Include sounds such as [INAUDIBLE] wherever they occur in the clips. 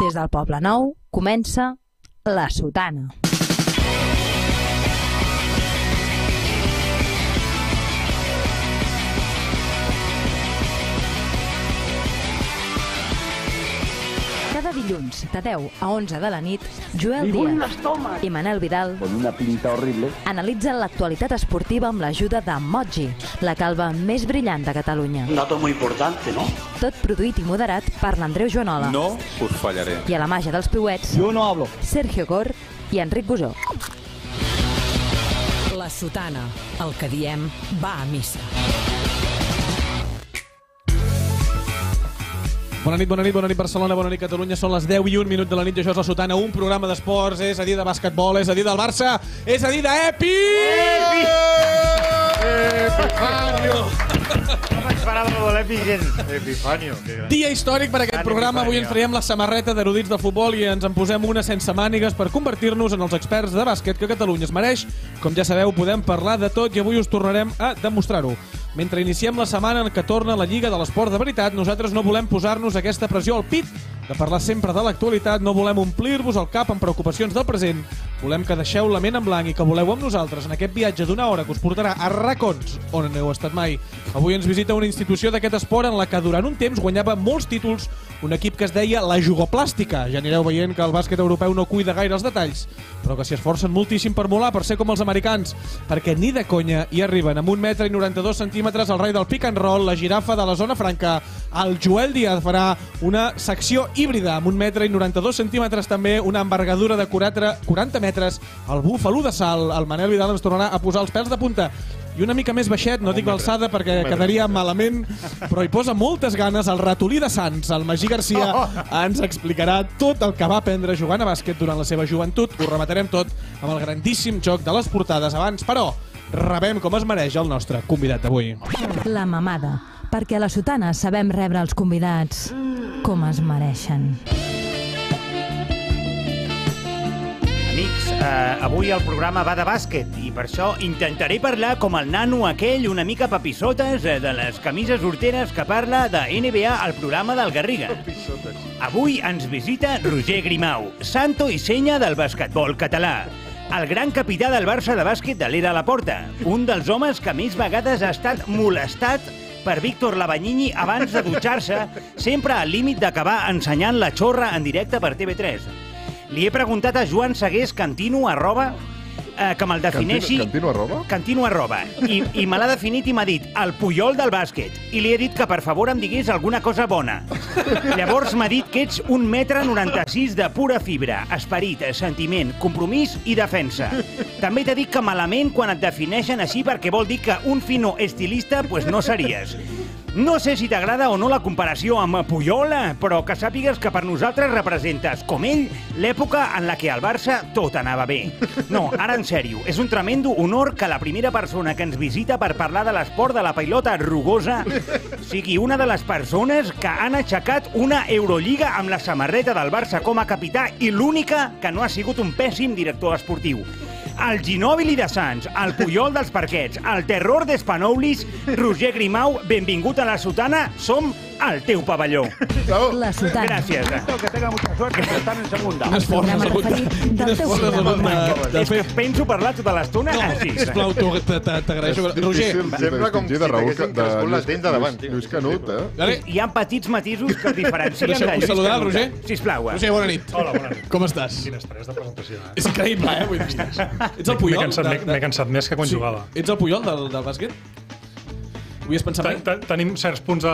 Des del Poble Nou comença La Sotana. Cada dilluns, de 10 a 11 de la nit, Joel Díaz i Manel Vidal con una pinta horrible. analitzen l'actualitat esportiva amb l'ajuda de Moji, la calva més brillant de Catalunya. Un dato muy importante, ¿no? Tot produït i moderat per l'Andreu Joanola. No us fallaré. I a la màgia dels piuets, Yo no hablo. Sergio Gor i Enric Bosó. La sotana, el que diem, va a missa. Bona nit, bona nit, bona nit Barcelona, bona nit Catalunya. Són les 10 i 1 minut de la nit i això és la Sotana, un programa d'esports, és a dir, de bàsquetbol, és a dir, del Barça, és a dir, d'Epi! Epi! Epifanio! No m'esperava l'Epi gens. Epifanio. Dia històric per a aquest programa. Avui ens traiem la samarreta d'erudits de futbol i ens en posem una sense mànigues per convertir-nos en els experts de bàsquet que Catalunya es mereix. Com ja sabeu, podem parlar de tot i avui us tornarem a demostrar-ho. Mentre iniciem la setmana en què torna la Lliga de l'Esport de veritat, nosaltres no volem posar-nos aquesta pressió al pit de parlar sempre de l'actualitat, no volem omplir-vos el cap amb preocupacions del present, volem que deixeu la ment en blanc i que voleu amb nosaltres en aquest viatge d'una hora que us portarà a racons on no heu estat mai. Avui ens visita una institució d'aquest esport en la que durant un temps guanyava molts títols un equip que es deia la Jugoplàstica. Ja anireu veient que el bàsquet europeu no cuida gaire els detalls, però que s'hi esforcen moltíssim per molar, per ser com els americans, perquè ni de conya hi arriben amb un metre i 92 centímetres el rei del pick and roll, la girafa de la zona franca, el Joel Díaz farà una secció híbrida amb un metre i 92 centímetres també, una envergadura de 40, 40 metres, el búfalo de sal, el Manel Vidal ens tornarà a posar els pèls de punta. I una mica més baixet, no dic l'alçada perquè quedaria malament, però hi posa moltes ganes el ratolí de Sants, el Magí Garcia ens explicarà tot el que va aprendre jugant a bàsquet durant la seva joventut, ho rematarem tot amb el grandíssim joc de les portades. Abans, però rebem com es mereix el nostre convidat d'avui. La mamada, perquè a la Sotana sabem rebre els convidats com es mereixen. Amics, eh, avui el programa va de bàsquet i per això intentaré parlar com el nano aquell una mica papissotes eh, de les camises horteres que parla de NBA al programa del Garriga. Avui ens visita Roger Grimau, santo i senya del basquetbol català. El gran capità del Barça de bàsquet de l'era a la porta. Un dels homes que més vegades ha estat molestat per Víctor Labanyini abans de dutxar-se, sempre al límit d'acabar ensenyant la xorra en directe per TV3. Li he preguntat a Joan Segués Cantino arroba eh, que me'l defineixi... Cantino arroba? Cantino arroba. I, i me l'ha definit i m'ha dit el Puyol del bàsquet. I li he dit que per favor em digués alguna cosa bona. Llavors m'ha dit que ets un metre 96 de pura fibra, esperit, sentiment, compromís i defensa. També t'he dit que malament quan et defineixen així perquè vol dir que un fino estilista pues no series. No sé si t'agrada o no la comparació amb Puyol, però que sàpigues que per nosaltres representes, com ell, l'època en la que al Barça tot anava bé. No, ara en sèrio, és un tremendo honor que la primera persona que ens visita per parlar de l'esport de la pilota rugosa sigui una de les persones que han aixecat una Eurolliga amb la samarreta del Barça com a capità i l'única que no ha sigut un pèssim director esportiu. El Ginòbili de Sants, el Puyol dels Parquets, el terror d'Espanoulis, Roger Grimau, benvingut a la Sotana, som al teu pavelló. La Sotana. Gràcies. Que tenga mucha suerte, que están en segunda. Quin esforç programa has hagut de- preferit quin del teu esforç has hagut programa. de, de És que penso parlar tota l'estona No, així. sisplau, tu, t'agraeixo. Roger, Sembla com si t'haguessin crescut la Lluís- dent de davant, Lluís- Canut, eh? Hi ha petits matisos que diferencien de Lluís saludar, Canut. Roger. Sisplau. eh? Roger, bona nit. Hola, bona nit. Com estàs? Quin estrès de presentació, eh? És increïble, eh? Vull dir, [LAUGHS] ets el M'he Puyol? m'he- cansat més que quan jugava. Ets el Puyol del bàsquet? Ho havies pensat Te- mai? te- Tenim certs punts de...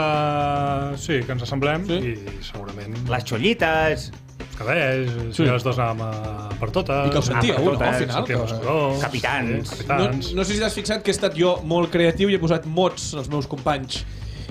Sí, que ens assemblem Sí. i segurament Les xollites, els cabells, Sí. sí. els dos anàvem a, per totes. I que ho Ah, no? totes, Al final. Que... colors, Capitans. Sí, No, capitans. no sé si t'has fixat que he estat jo molt creatiu i he posat mots als meus companys.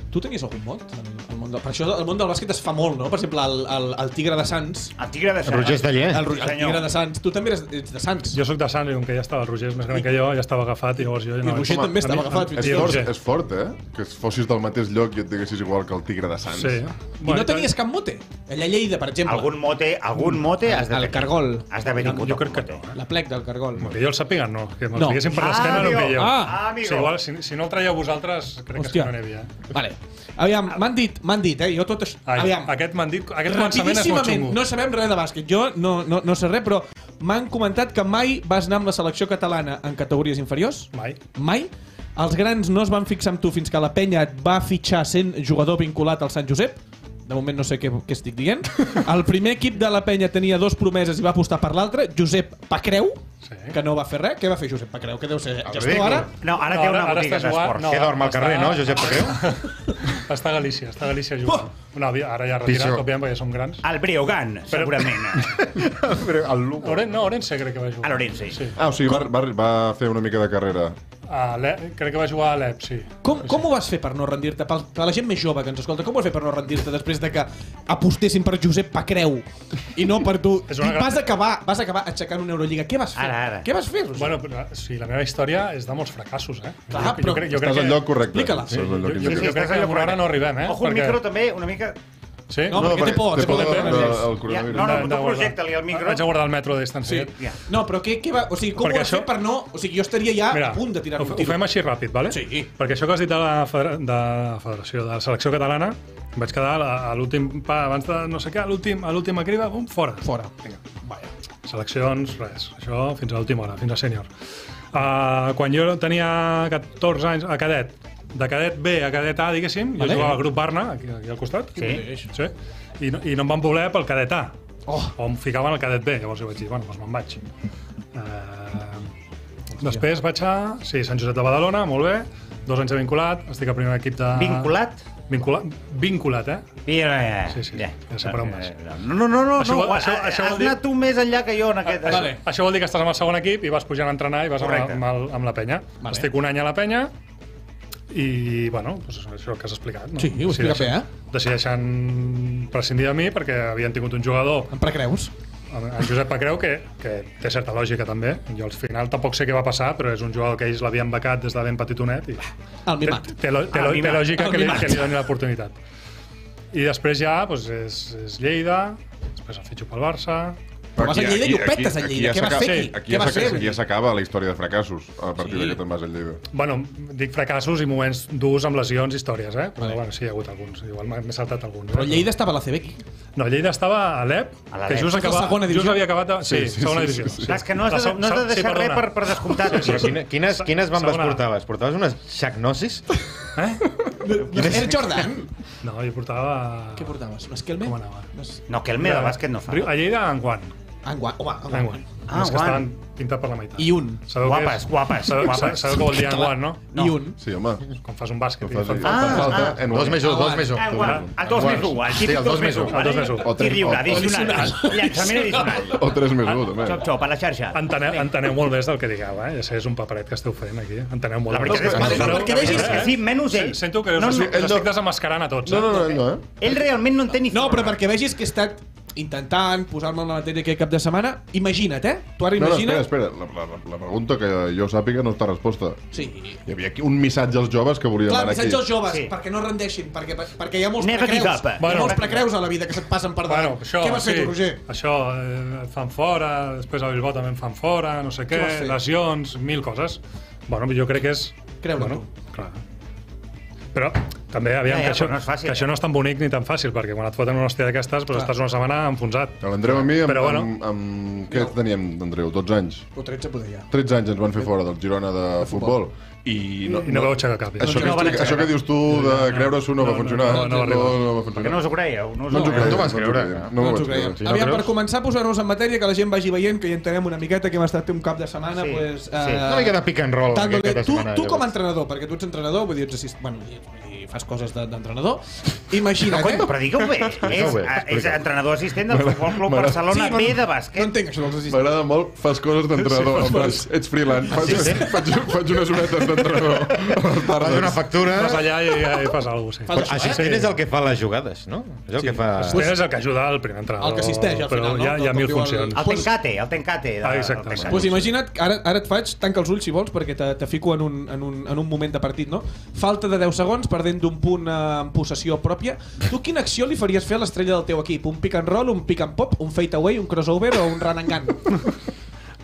Tu tenies algun mot? En món del... Per això el món del bàsquet es fa molt, no? Per exemple, el, el, el Tigre de Sants. el tigre de Sant. Roger Esteller. El, Ru- el senyor. Tigre de Sants. Tu també eres, ets de Sants. Jo sóc de Sant i com que ja estava el Roger és més gran que jo, ja estava agafat i llavors jo ja I no... Roger Home, també estava mi- agafat, És fort, Roger. és fort, eh? Que fossis del mateix lloc i et diguessis igual que el Tigre de Sants. Sí. I no tenies cap mote? Allà a Lleida, per exemple. Algun mote, algun mote has de El cargol. Has d'haver tingut Jo crec que mote. no, eh? La plec del cargol. Que jo el sàpiga, no. Que me'l No. diguessin per l'esquena no veieu. Ah, amigo. Sí, igual, si, si no el traieu vosaltres, crec que no n'hi havia. Vale. Aviam, m'han dit, m'han dit, eh? Jo tot això... Ai, Aviam, aquest, m'han dit, aquest començament és molt xungo. no sabem res de bàsquet. Jo no, no, no sé res, però m'han comentat que mai vas anar amb la selecció catalana en categories inferiors. Mai. Mai. Els grans no es van fixar amb tu fins que la penya et va fitxar sent jugador vinculat al Sant Josep. De moment no sé què, què estic dient. [LAUGHS] El primer equip de la penya tenia dos promeses i va apostar per l'altre, Josep Pacreu, Sí. que no va fer res. Què va fer Josep Pacreu? Que deu ser gestor ridícul. ara? No, ara No, té una ara botiga d'esports. no. Que dorm al carrer, no, Josep Pacreu? [LAUGHS] Està a Galícia, està a Galícia jugant. No, ara ja retirat, òbviament, perquè som grans. Al Breogán, segurament. [LAUGHS] El Lugo. Oren, no, Orense crec que va jugar. A l'Orense. Sí. Ah, o sigui, va, va, va fer una mica de carrera. A l'E- crec que va jugar a l'EP, sí. Com, com ho vas fer per no rendir-te? Per, per la gent més jove que ens escolta, com ho vas fer per no rendir-te després de que apostessin per Josep Pacreu i no per tu? I gran- vas acabar, vas acabar aixecant una Eurolliga. Què vas fer? Ara, ara. Què vas fer, Roger? Bueno, però, sí, la meva història és de molts fracassos, eh? Clar, jo, però jo crec, jo Estàs crec al que... lloc correcte. Explica-la. Estàs al lloc Jo- jo- jo crec que allò ara no arribem, eh? Ojo, el Perquè- micro també, una mica... Sí? No, perquè té por, té té por por de del- coronavirus. del Ja, no, no, guardar. projecta-li el micro. Vaig a guardar el metro de distància. Sí. No, però què, què va... O sigui, com Perquè ho vas això- fer per no... O sigui, jo estaria ja Mira, a punt de tirar ho, un ho tiro. fem així ràpid, vale? Sí. Perquè això que has dit de la, federa de la federació, de la selecció catalana, em vaig quedar a, l'últim pa, abans de no sé què, a l'últim- a l'última criba, bum, fora. Fora. Vinga, vaja. Seleccions, res. Això fins a l'última hora, fins a sènior. Uh, quan jo tenia 14 anys, a cadet, de cadet B a cadet A, diguéssim, Vale. jo jugava al grup Barna, aquí, aquí al costat, Sí. sí i, no, i no em van voler pel cadet A. Oh. O em ficaven al cadet B, llavors jo vaig dir, bueno, doncs me'n vaig. Uh, després vaig a... Sí, Sant Josep de Badalona, molt bé. Dos anys de vinculat, estic al primer equip de... Vinculat? Vinculat, vinculat eh? Ja, Sí, sí, ja. ja sé per on vas. No, no, no, no, Això no. això- has això vol dir- anat tu més enllà que jo en aquest... Vale. Això vol dir que estàs amb el segon equip i vas pujant a entrenar i vas amb, Correcte. amb, el, amb la penya. Vale. Estic un any a la penya i, bueno, doncs això que has explicat. No? Sí, ho explica bé, eh? Decideixen prescindir de mi perquè havien tingut un jugador, Em precreus? En Josep Pacreu, que, que té certa lògica també. Jo al final tampoc sé què va passar, però és un jugador que ells l'havien becat des de ben petitonet i El mimat. té, té, té, El té lògica El que li, que li doni l'oportunitat. I després ja doncs, és, és Lleida, després el fitxo pel Barça, Però vas a Lleida i ho petes a Lleida. Què vas fer aquí? Aquí ja aquí ja s'acaba la història de fracassos a partir Sí. sí. de que te'n vas a Lleida. Bueno, dic fracassos i moments durs amb lesions i històries, eh? Però Vale. bueno, sí, hi ha hagut alguns. Igual m'he saltat alguns. Però eh? Lleida estava a la CB aquí. No, Lleida estava a l'EP, que just, acaba, just havia acabat... A... Sí, Sí, sí, segona sí, divisió. sí, sí. Clar, és que no has de, no has de sí, deixar res perdona. per, per descomptat. Sí, sí, sí. Quines, quines bambes Segona. portaves? Portaves unes xacnosis? [LAUGHS] Eh? Era Jordan? No, jo portava... Què portaves? Com anava? No, que el meu de bàsquet no fa. A Lleida, en guant. Enguany. Home, En enguany. guant. Ah, Els que guant. estaven pintat per la meitat. I un. Sabeu Guapes, és? guapes, Sabeu, guapes. sabeu què vol dir en guant, no? I un. Sí, home. Quan fas un bàsquet. Que i fas fan falta, ah. en Dos més un, dos més un. Ah. El 2 més 1, el Sí, el 2 dos més més 1. u. El dos més u. O I tres- riure, o- addicional. Llançament addicional. O 3 més 1, també. Xop, xop, a la xarxa. Enteneu, enteneu molt més del que digueu, eh? Ja sé, és un paperet que esteu fent aquí. Enteneu molt La veritat és que sí. no, perquè vegis És que sí, menys ell. Sento que us, No, no, no, no- estic desenmascarant a tots. No, no, eh? no, ell no, eh? Ell realment no en té ni No, però perquè vegis que he estat intentant posar-me en la matèria aquest cap de setmana, imagina't, eh? Tu ara No, no, imagina... espera, espera. La, la, la pregunta que jo sàpiga no està resposta. Sí. Hi havia aquí un missatge als joves que volien Clar, anar aquí. missatge als joves, Sí. perquè no rendeixin, perquè, perquè hi ha molts Negative precreus. up. Hi ha Bueno, molts precreus a la vida que se't passen per davant. Bueno, això, Què vas fer sí, tu, Roger? Això, eh, et fan fora, després a Bilbao també em fan fora, no sé què, fer? lesions, mil coses. Bueno, jo crec que és... Creure bueno, clar. Però també, aviam, Ja, ja, que, això, però no és fàcil, que això eh? no és tan bonic ni tan fàcil, perquè quan et foten una hòstia d'aquestes, doncs estàs una setmana enfonsat. L'Andreu a mi, amb, Però bueno. amb, amb, què teníem, d'Andreu? 12 anys? O 13 poder ja. 13 anys ens van fer fora del Girona de, futbol. I no, I no vau aixecar cap. Això, que, No van això que dius tu de creure-s'ho no, va no, funcionar. no, no va arribar. no, va Que funcionar. no us ho creieu. No us No ho ho creieu. vas no ho creure? No No ens ho no Aviam, per començar a posar-nos en matèria, que la gent vagi veient que hi entenem una miqueta, que hem estat un cap de setmana, Sí, pues, sí. eh, Una mica de pick and roll. De tu, tu com a entrenador, perquè tu ets entrenador, vull dir, ets assist... bueno, fas coses de- d'entrenador, imagina't, Cony, eh? però digueu bé. [LAUGHS] És, bé, és entrenador assistent del Futbol Club. Barcelona no, B de No bàsquet. entenc això dels assistents. M'agrada molt, fas coses d'entrenador. Sí, plan, ets freelance. Faig, [LAUGHS] faig, faig unes horetes d'entrenador [LAUGHS] Fas una factura... Vas allà i, i fas alguna cosa, sí. Fas això, Assistent eh? és el que fa les jugades, no? És el que fa... Assistent és el que ajuda el primer entrenador. El que assisteix, al però final, no? hi ha, hi ha mil funcions. El tencate, el tencate. De, Ah, exacte. Pues imagina't, ara, ara et faig, tanca els ulls si vols, perquè te, te fico en un, en, un, en un moment de partit, no? Falta de 10 segons, perdent d'un punt eh, en possessió pròpia. Tu quina acció li faries fer a l'estrella del teu equip? Un pick and roll, un pick and pop, un fade away, un crossover o un run and gun? [LAUGHS]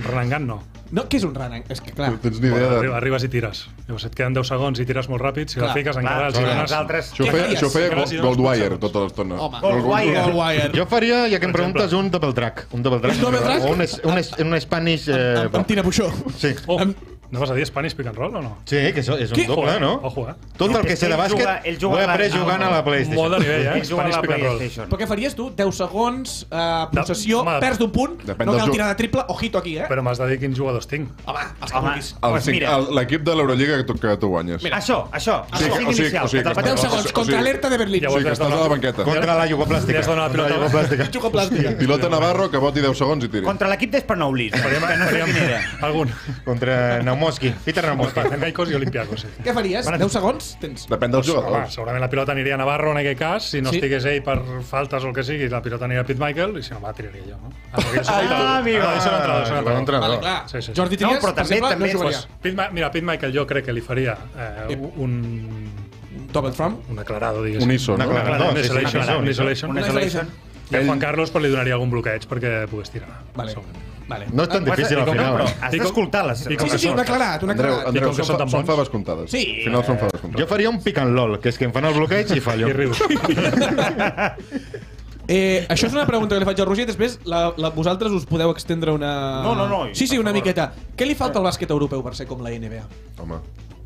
Renegant no. No, què és un run? És que, clar... Tens ni idea de... Arriba, arribes i tires. Llavors et queden 10 segons i tires molt ràpid. Si Clar. la fiques Clar, encara els dones... altres... Això feia, això feia Gold- Goldwire tota l'estona. Goldwire. Goldwire. Jo faria, ja que em preguntes, un double track. Un double track. Un double track? O un, es- un, es- un Spanish... Eh, Amb, amb Tina Puixó. sí. Oh, Amb- no vas a dir Spanish pick and roll o no? sí, que això és un Què? doble, no? Ojo, eh? Tot el que És sé de ell bàsquet juga- ell juga ho he la- après jugant a la Molt de PlayStation. nivell, eh? Spanish la pick and roll. PlayStation. Però què faries tu? 10 segons, eh, possessió, home, perds d'un punt, depèn no cal tirar de triple, ojito aquí, eh? Però m'has de dir quins jugadors tinc. Home, els que Home, vulguis. El Pues mira. L'equip de l'Eurolliga que tu, que tu guanyes. Això, això. El que- cinc o sigui, inicial, o sigui, que te'l que- 10 faig- o segons, sigui- contra alerta de Berlín. Sigui, que estàs a la banqueta. Contra la jugoplàstica. Li has donat la Contra pilota. jugoplàstica. Plàstica. Pilota Navarro que voti 10 segons i tiri. Contra l'equip d'Espanoulis, era. Algun. Contra Naumoski. Peter Naumoski. Panathinaikos i Olympiakos, sí. Què faries? 10 segons? Tens. Depèn dels Home, jugadors. segurament la pilota aniria a Navarro en aquell cas, si no Sí. estigués ell per faltes o el que sigui, la pilota aniria a Pete Michael, i si no, me la tiraria jo, no? Ah, Ah, amigo. Ah, entrenador, soc Ah, entrenador. entrenador. Vale, clar. Sí, sí, sí. Jordi No, Trias, però per també- exemple, també- no jugaria. Pete, Ma- mira, Pete Michael jo crec que li faria eh, un, Double thumb. un aclarado, diguéssim. Un ISO, no? Un no, sí, sí, isolation, un isolation. Una isolation. I a Juan Carlos pues, li donaria algun bloqueig perquè pogués tirar. Vale. Segurament. Vale. No és tan difícil al final. però eh? has I d'escoltar les... i Sí, sí, sí, un aclarat, un Andreu, aclarat. Andreu, que són, són faves comptades. Sí. Al final són faves comptades. Jo faria un pick and roll, que és que em fan el bloqueig i fallo. [LAUGHS] I rius. [LAUGHS] Eh, això és una pregunta que li faig al Roger, després la, la, vosaltres us podeu extendre una... No, no, no, Sí, sí, una miqueta. Què li falta al bàsquet europeu per ser com la NBA? Home.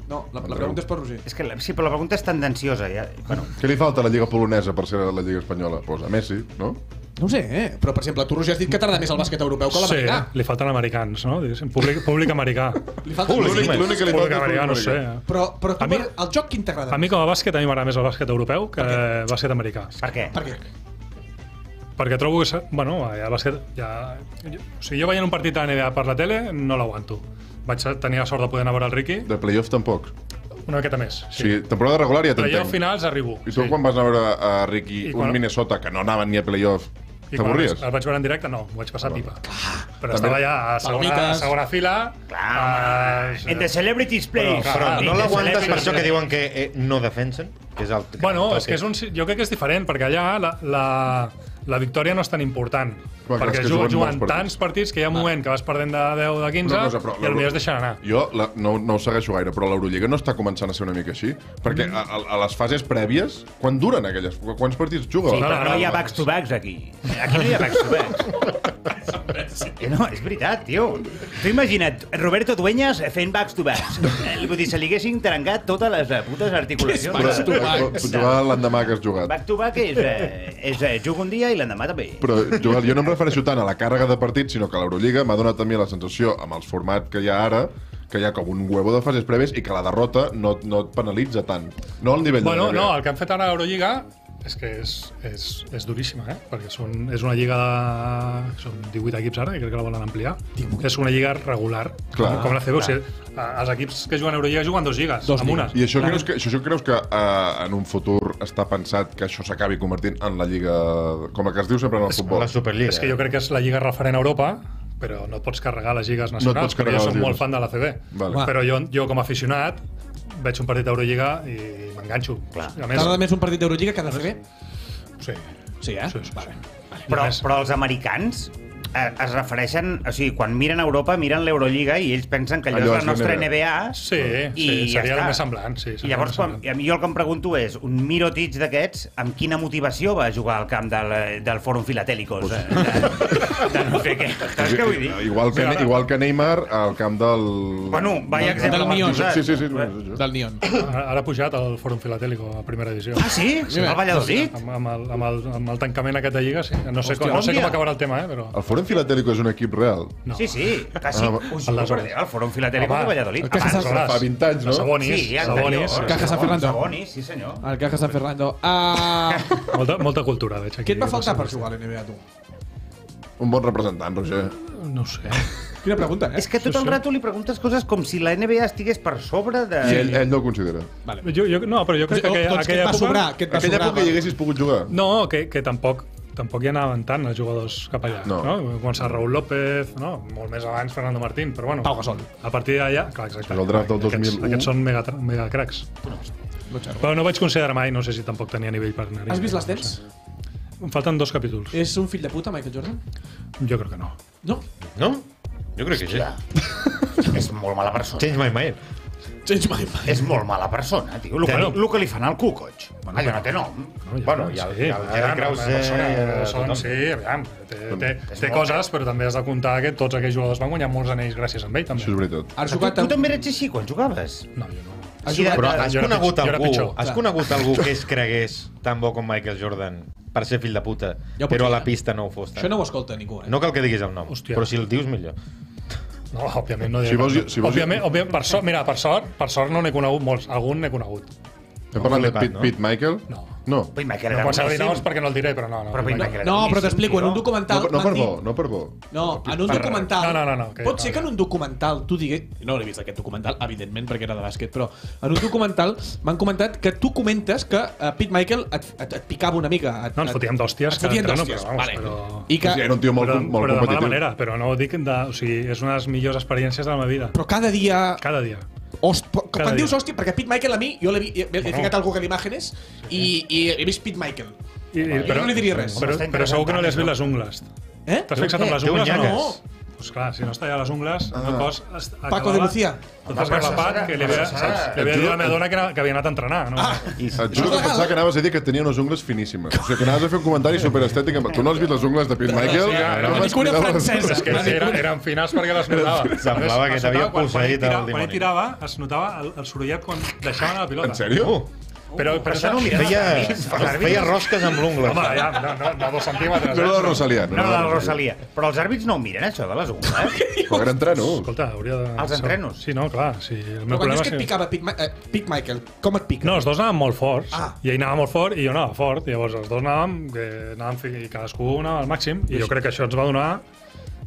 No, la, la Andreu. pregunta és per Roger. És que la, sí, però la pregunta és tendenciosa, ja. Bueno, Què li falta a la Lliga polonesa per ser la Lliga espanyola? Pues a Messi, no? No ho sé, eh? Però, per exemple, tu, Roger, has dit que t'agrada més el bàsquet europeu que Sí, l'americà. li falten americans, no? Diguéssim, Públic, públic americà. [LAUGHS] Li falta Públic, sí, home. L'únic que li Públic falta és americà, no sé. americà. Però, però tu, A mi- el joc quin t'agrada A mi com a bàsquet a mi m'agrada més el bàsquet europeu que Per bàsquet americà. per què? Per què? Perquè trobo que... Bueno, ja bàsquet... Ja... jo- O sigui, jo veient un partit de la NBA per la tele no l'aguanto. Vaig tenir la sort de poder anar a veure el Ricky De playoff tampoc. una miqueta més. O sigui, temporada regular ja t'entenc. finals arribo. I tu quan vas anar a veure a Ricky I un quan- Minnesota que no anaven ni a playoff, t'avorries? el vaig veure en directe, no, m'ho vaig passar pipa. Però També- estava ja a segona, a segona fila. Clar, eh, En the celebrities place. Però, Però Ah, no l'aguantes per això que diuen que eh, no defensen? Que és el, Bueno, el és que és un, jo crec que és diferent, perquè allà la, la, la victòria no és tan important. Clar, clar, perquè és que juguen, juguen molts tants partits que hi ha un moment que vas perdent de 10 de 15 Una cosa, però i potser es deixen anar. Jo la, no, no ho segueixo gaire, però l'Eurolliga no està començant a ser una mica així? Perquè a, a, a les fases prèvies, quan duren aquelles? Quants partits juga? Sí, No, però no, no hi ha no. backs to backs aquí. Aquí no hi ha backs to backs. Que no, és veritat, tio. Tu imagina't Roberto Dueñas fent backs to backs. Eh, Vull dir, se li haguessin trencat totes les eh, putes articulacions. backs to Però, backs? però jugar l'endemà que has jugat. Back to back és, eh, és eh, juga un dia i l'endemà també. Però, Joel, jo no em refereixo tant a la càrrega de partits, sinó que l'Eurolliga m'ha donat mi la sensació, amb els formats que hi ha ara, que hi ha com un huevo de fases prèvies i que la derrota no, no et penalitza tant. No al nivell Bueno, de la no, el que han fet ara a l'Eurolliga és que és, és, és duríssima, eh? perquè són, és una lliga de... Són 18 equips ara, i crec que la volen ampliar. És una lliga regular, Clar. com, com la CB. O sigui, a- els equips que juguen a Eurolliga juguen dos lligues, Dos amb una. lligues. I això creus que, això, això creus que uh, en un futur està pensat que això s'acabi convertint en la lliga, com la que es diu sempre en el futbol? La Superliga. És que jo crec que és la lliga referent a Europa, però no et pots carregar les lligues nacionals, perquè carregar jo soc molt fan de la CB. Vale. Però jo, jo com a aficionat veig un partit d'Eurolliga i m'enganxo. T'agrada més un partit d'Eurolliga que de CB? sí. Sí, eh? Sí, sí, sí. Vale. Però, però els americans es refereixen... O sigui, quan miren Europa, miren l'Eurolliga i ells pensen que allò, Allò és és la nostra NBA. NBA. Sí, i sí, ja seria està. el més semblant. Sí, I llavors, quan, semblant. a mi jo el que em pregunto és, un Mirotic d'aquests, amb quina motivació va jugar al camp del, del Fòrum Filatélicos? Eh? De, de no sé què. Saps què vull dir? Igual que, Mira, igual que Neymar al camp del... Bueno, vaya exemple del posat. Sí, sí, sí. sí. Del Neon. Ara, ara ha pujat al Fòrum Filatélico a primera edició. Ah, sí? sí el Valladolid? Amb, amb, el, amb, el, amb el tancament aquest de Lliga, sí. No sé, Hòstia, com, no sé com acabarà el tema, eh, però... El Fòrum Filatélico és un equip real. No. Sí, sí, quasi. Ah, super, el Fòrum Filatélico Home, de Valladolid. que se Abans, sap- Fa 20 anys, no? Sabonis, Sí, Sabonis. Caja San Fernando. Sabonis, sí senyor. El Caja San Fernando. Uh, [LAUGHS] Molta, molta cultura, veig aquí. què et va faltar per jugar a l'NBA, tu? Un bon representant, Roger. No ho sé. [LAUGHS] Quina pregunta, eh? És que tot el rato li preguntes coses com si la NBA estigués per sobre de... I ell, ell no ho considera. Vale. Jo, jo, no, però jo crec que aquella, doncs aquella et va època... sobrar? Què et va Aquella sobrar? època hi haguessis pogut jugar. No, que, que tampoc tampoc hi anaven tant els jugadors cap allà. No. No. no? Començar Raúl López, no? molt més abans Fernando Martín, però bueno. Pau Gasol. A partir d'allà, clar, exacte. El draft del Aquests, 2001. aquests són mega, mega cracs. Però no vaig considerar mai, no sé si tampoc tenia nivell per anar Has vist les dents? Em falten dos capítols. És un fill de puta, Michael Jordan? Jo crec que no. No? No? Jo crec que sí. [LAUGHS] És molt mala persona. Change my mind. Change my mind. És molt mala persona, tio. El que, Bueno. el que li fan al Kukoc. Bueno, Allò no té nom. Bueno, el, sí, i el Jerry aviam, Krause... persona, eh, són, sí, aviam, té, té, És té molt coses, però també has de comptar que tots aquells jugadors van guanyar molts anells gràcies a ell, també. Això és veritat. Has Tu, jugat tu amb... també eres així quan jugaves? No, jo no. Així de, Però has conegut algú, has conegut algú que es [LAUGHS] cregués tan bo com Michael Jordan per ser fill de puta, Ja però a la pista no ho fos tant. Això no ho escolta ningú, eh? No cal que diguis el nom, Hòstia. però si el dius millor. No, òbviament no Si diré vols- cap nom. si vols- òbviament, òbviament, per sort, mira, per sort, per sort no n'he conegut molts, algun n'he conegut. Hem parlat de Pete, no? Pete Michael? No. No. Michael No era pots dir boníssim. noms perquè no el diré, però no. no Però era No, però t'explico, en un documental... No, no per bo, no per bo. No, en un documental... No, no, no, no, que- Pot ser no, que en no. un documental tu digués... No l'he vist aquest documental, evidentment, perquè era de bàsquet, però en un documental m'han comentat que tu comentes que uh, Pete Michael et, et, et picava una mica. Et, No, ens fotíem d'hòsties Et entreno, d'hòsties, però vamos, vale. però- I que, era un tio molt, però, molt però de mala competitiu. manera, però no ho dic de... O sigui, és una de les millors experiències de la meva vida. però cada dia... Cada dia. Host, quan Cada dius dia. hòstia, perquè Pete Michael a mi, jo l'he vi- he, he Bueno. ficat al Google Imágenes i, i he vist Pete Michael. I, i, Jo no li diria res. Però, però segur que no li has vist les ungles. Eh? T'has fixat en les Té ungles o no? Pues clar, si no està allà les ungles, no pots... est- Paco de Lucía. Tot esgarrapat, que li havia, saps? li havia dit a la meva dona que, era, que havia anat a entrenar. No? Ah, I, Et juro que pensava que anaves a dir que tenia unes ungles finíssimes. O sigui, que anaves a fer un comentari superestètic. amb- Tu no has vist les ungles de Pete Michael? Sí, Com una manicura francesa. que era, eren finals perquè les notava. Semblava que Es t'havia quan- quan posseït el Quan dimoni. ell tirava, es notava el, el sorollet quan deixaven la pilota. En sèrio? Però, però això no ho mires. feia, feia rosques amb l'ungla. Home, ja, no, no, no dos centímetres. No eh? la Rosalia. No, la Rosalia. Però els àrbits no ho miren, això de les ungles. [LAUGHS] Però era entreno. Escolta, hauria de... Els entrenos. Sí, no, clar. Sí, el però meu quan problema dius que és et que... picava eh, Pete Michael, com et pica? No, els dos anaven molt forts. Ah. I ell anava molt fort i jo anava fort. I llavors els dos anàvem, que anàvem i cadascú anava al màxim. I jo crec que això ens va donar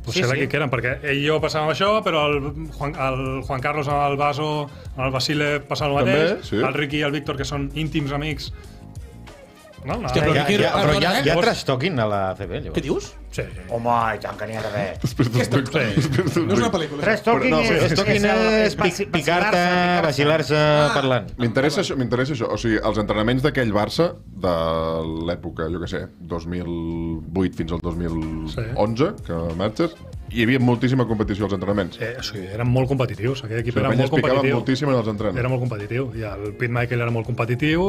pues, Sí, sí, ser sí. que eren, perquè ell i jo passàvem això, però el Juan, el Juan Carlos amb el Vaso, amb el Basile passava el També, mateix, sí. el Ricky i el Víctor, que són íntims amics. No, no, Hòstia, però Ja, ja, però ja, eh? trash talking a la CB, llavors. Què dius? sí. Home, i tant que n'hi ha d'haver. Després dels No és una pel·lícula. Tres talking no, és... sí, és vaci- pic- picar-te, vacilar-se Ah. parlant. M'interessa això, m'interessa això. O sigui, els entrenaments d'aquell Barça, de l'època, jo què sé, 2008 fins al 2011, que marxes, hi havia moltíssima competició als entrenaments. Eh, o sigui, eren molt competitius. Aquell equip La era penya molt competitiu. moltíssim en els entrenos. Era molt competitiu. I el Pete Michael era molt competitiu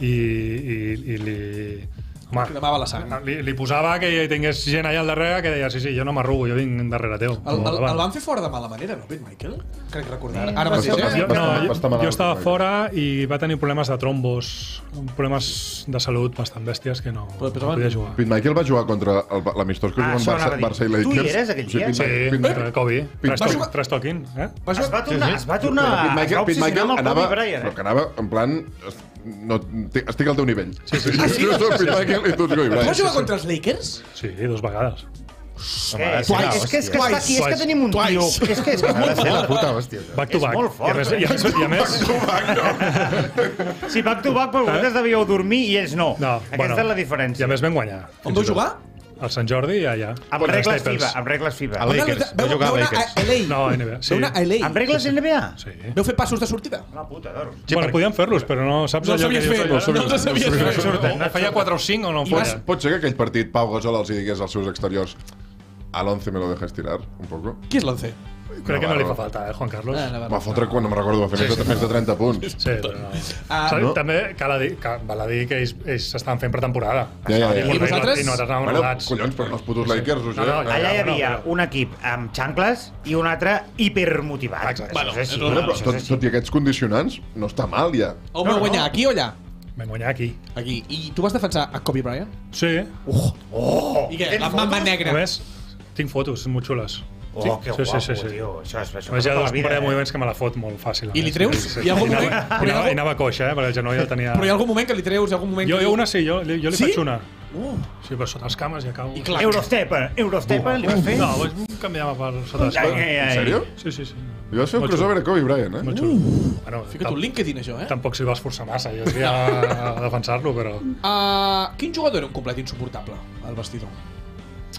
i, i, i li... Home, Cremava la sang. li, li posava que hi tingués gent allà al darrere que deia, sí, sí, jo no m'arrugo, jo vinc darrere teu. El, el, el van fer fora de mala manera, no, Pete Michael? Crec recordar. Ara Va mateix, eh? Jo, no, jo, jo estava fora i va tenir problemes de trombos, problemes de salut bastant bèsties que no, Però- però no podia jugar. Pete Michael va jugar contra l'amistós que Ah, juguen això Barça. Barça i Tu hi Lakers. eres aquell dia? Pete Sí, eh, Kobe, trash talking, eh? Va Es tornar, es va tornar, Pete es va Michael, Pete obsessionar Michael amb el anava, Kobe Bryant, però eh? que anava en plan... No, estic al teu nivell. Sí, sí, sí. [LAUGHS] sí, sí. Michael i tu ets Kobe Bryant. jugar contra els Lakers? Sí, dos vegades. Què? Twice. És que, és que aquí, és que tenim un tio... És que és, que és molt la fort. puta hòstia. Back to És back. molt fort, I a més, eh? i a més, i a més Si back to back, però vosaltres devíeu dormir i ells no. no, Aquesta bueno, és la I diferència. a més vam guanyar. On vau jugar? Al Sant Jordi i allà. Amb Contra regles Staples. FIBA, amb regles FIBA. A Lakers. Vau Va jugar a Lakers. a LA. No, NBA, sí. Anar a LA. Amb regles NBA? Sí. Vau fer passos de sortida? La puta d'or. Sí, bueno, perquè- podíem fer-los, però no saps No allò que dius, fer, no els sabies fer. surten. O feia 4 o 5 o no feia. Pot ser que aquell partit Pau Gasol els digués als seus exteriors al 11 me lo dejas tirar, un poco. Qui és l'11? Crec que No, no li fa falta, eh, Juan Carlos. Va fotre quan no me'n recordo, va fer més de, més de 30 punts. Sí, però no. Ah, Saps? no? També cal a dir, cal, val a dir que ells, ells s'estan fent pretemporada. Ja, ja, ja. I, I vosaltres? I nosaltres anàvem Bueno, rodats. collons, però els putos Lakers, Roger. No, no, Allà hi no, havia no. un equip amb xancles i un altre hipermotivat. Exacte. Això Bueno, és així. Bueno, però tot, tot i aquests condicionants, no està mal, ja. No, vau no. guanyar, aquí o allà? Vam guanyar aquí. Aquí. I tu vas defensar a Kobe Bryant? Sí. Oh, I què? La mamba fotos? negra. A més, tinc fotos molt xules. Oh, que Sí, sí, guapo, sí, sí. tio. Això és, això A més, hi ha dos vida, eh? moviments que me la fot molt fàcil. I li treus? Sí, sí, Hi ha algun I anava- moment- I hi anava, algun- anava coix, eh? Perquè el genoll el tenia... Però hi ha algun moment que li treus, hi ha algun moment Jo, que jo una sí, jo, li, jo li Sí? faig una. Uh, Sí, però sota les cames ja cau. I clar. Eurostepper, Eurostepper, li vas fer? No, vaig canviar per sota les cames. En sèrio? Sí, sí, sí. I vas fer un Molt crossover a Kobe Bryant, eh? Molt xulo. Bueno, Fica't un LinkedIn, això, eh? Tampoc s'hi va esforçar massa, jo diria a defensar-lo, però... Uh, quin jugador era un complet insuportable al vestidor?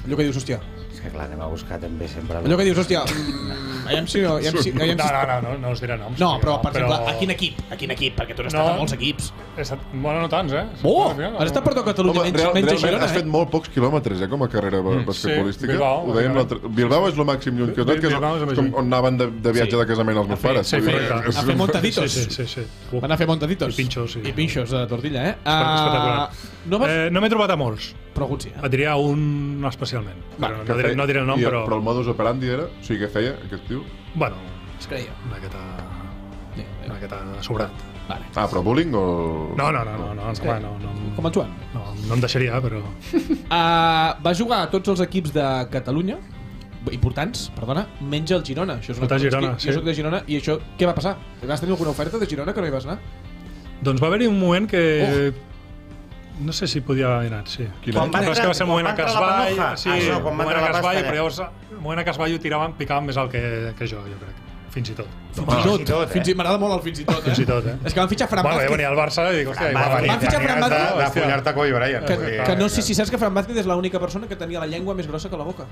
Allò que dius, hòstia, És que clar, anem a buscar també sempre... Allò que dius, hòstia, mm, aviam si no... Aviam si, aviam No, si... no, no, no, no us diré noms. No, però, per però- exemple, a quin equip? A quin equip? Perquè tu has estat No. a molts equips. He estat... Bueno, no tants, eh? Oh! No, Has estat per tot Catalunya, Home, menys, real, menys a realment Girona, has fet eh? molt pocs quilòmetres, eh, com a carrera Mm, basquetbolística. sí, Bilbao, Ho dèiem l'altre... Bilbao és el màxim lluny que he anat, que és, com on anaven de, de viatge Sí. de casament els meus pares. sí, dir, correcte. és- A fer montaditos. Sí, sí, sí. sí. Van a fer montaditos. I pinxos, sí. I pinxos de tortilla, eh? espectacular. no vas... Eh, no m'he trobat a molts. Però algun sí, eh? Et diria un especialment. Va, Però que no, diré, feia- no diré el nom, i, però... Però el modus operandi era... O sigui, què feia aquest tio? Bueno, Es creia. una miqueta... Sí, Una miqueta sobrat. Vale. Ah, però bullying o... No, no, no, no, no, no, no, no, Com en Joan. no, no em deixaria, però... Uh, [LAUGHS] va jugar a tots els equips de Catalunya, importants, perdona, menys el Girona. Això és una cosa que- Girona, Jo sí. soc de Girona i això, què va passar? Vas tenir alguna oferta de Girona que no hi vas anar? Doncs va haver-hi un moment que... No sé si podia haver anat, sí. Quan va Però és que va ser un moment a Casvall, Panoja? sí, Ah, quan va moment a Casvall, pasta, però eh? llavors, un moment a Casvall ho tiraven, picaven més alt que, que jo, jo crec. Fins i tot. Fins Fins i tot. i tot, eh? Fins i M'agrada molt el fins i tot, eh? Fins i tot, eh? És que van fitxar Fran Bueno, Vázquez. venia al Barça i dic, hòstia, Va igual... Van fitxar Fran Vázquez. de follar-te a Kobe Bryant. Que, vull dir, que no sé si saps que Fran Vázquez és l'única persona que tenia la llengua més grossa que la boca.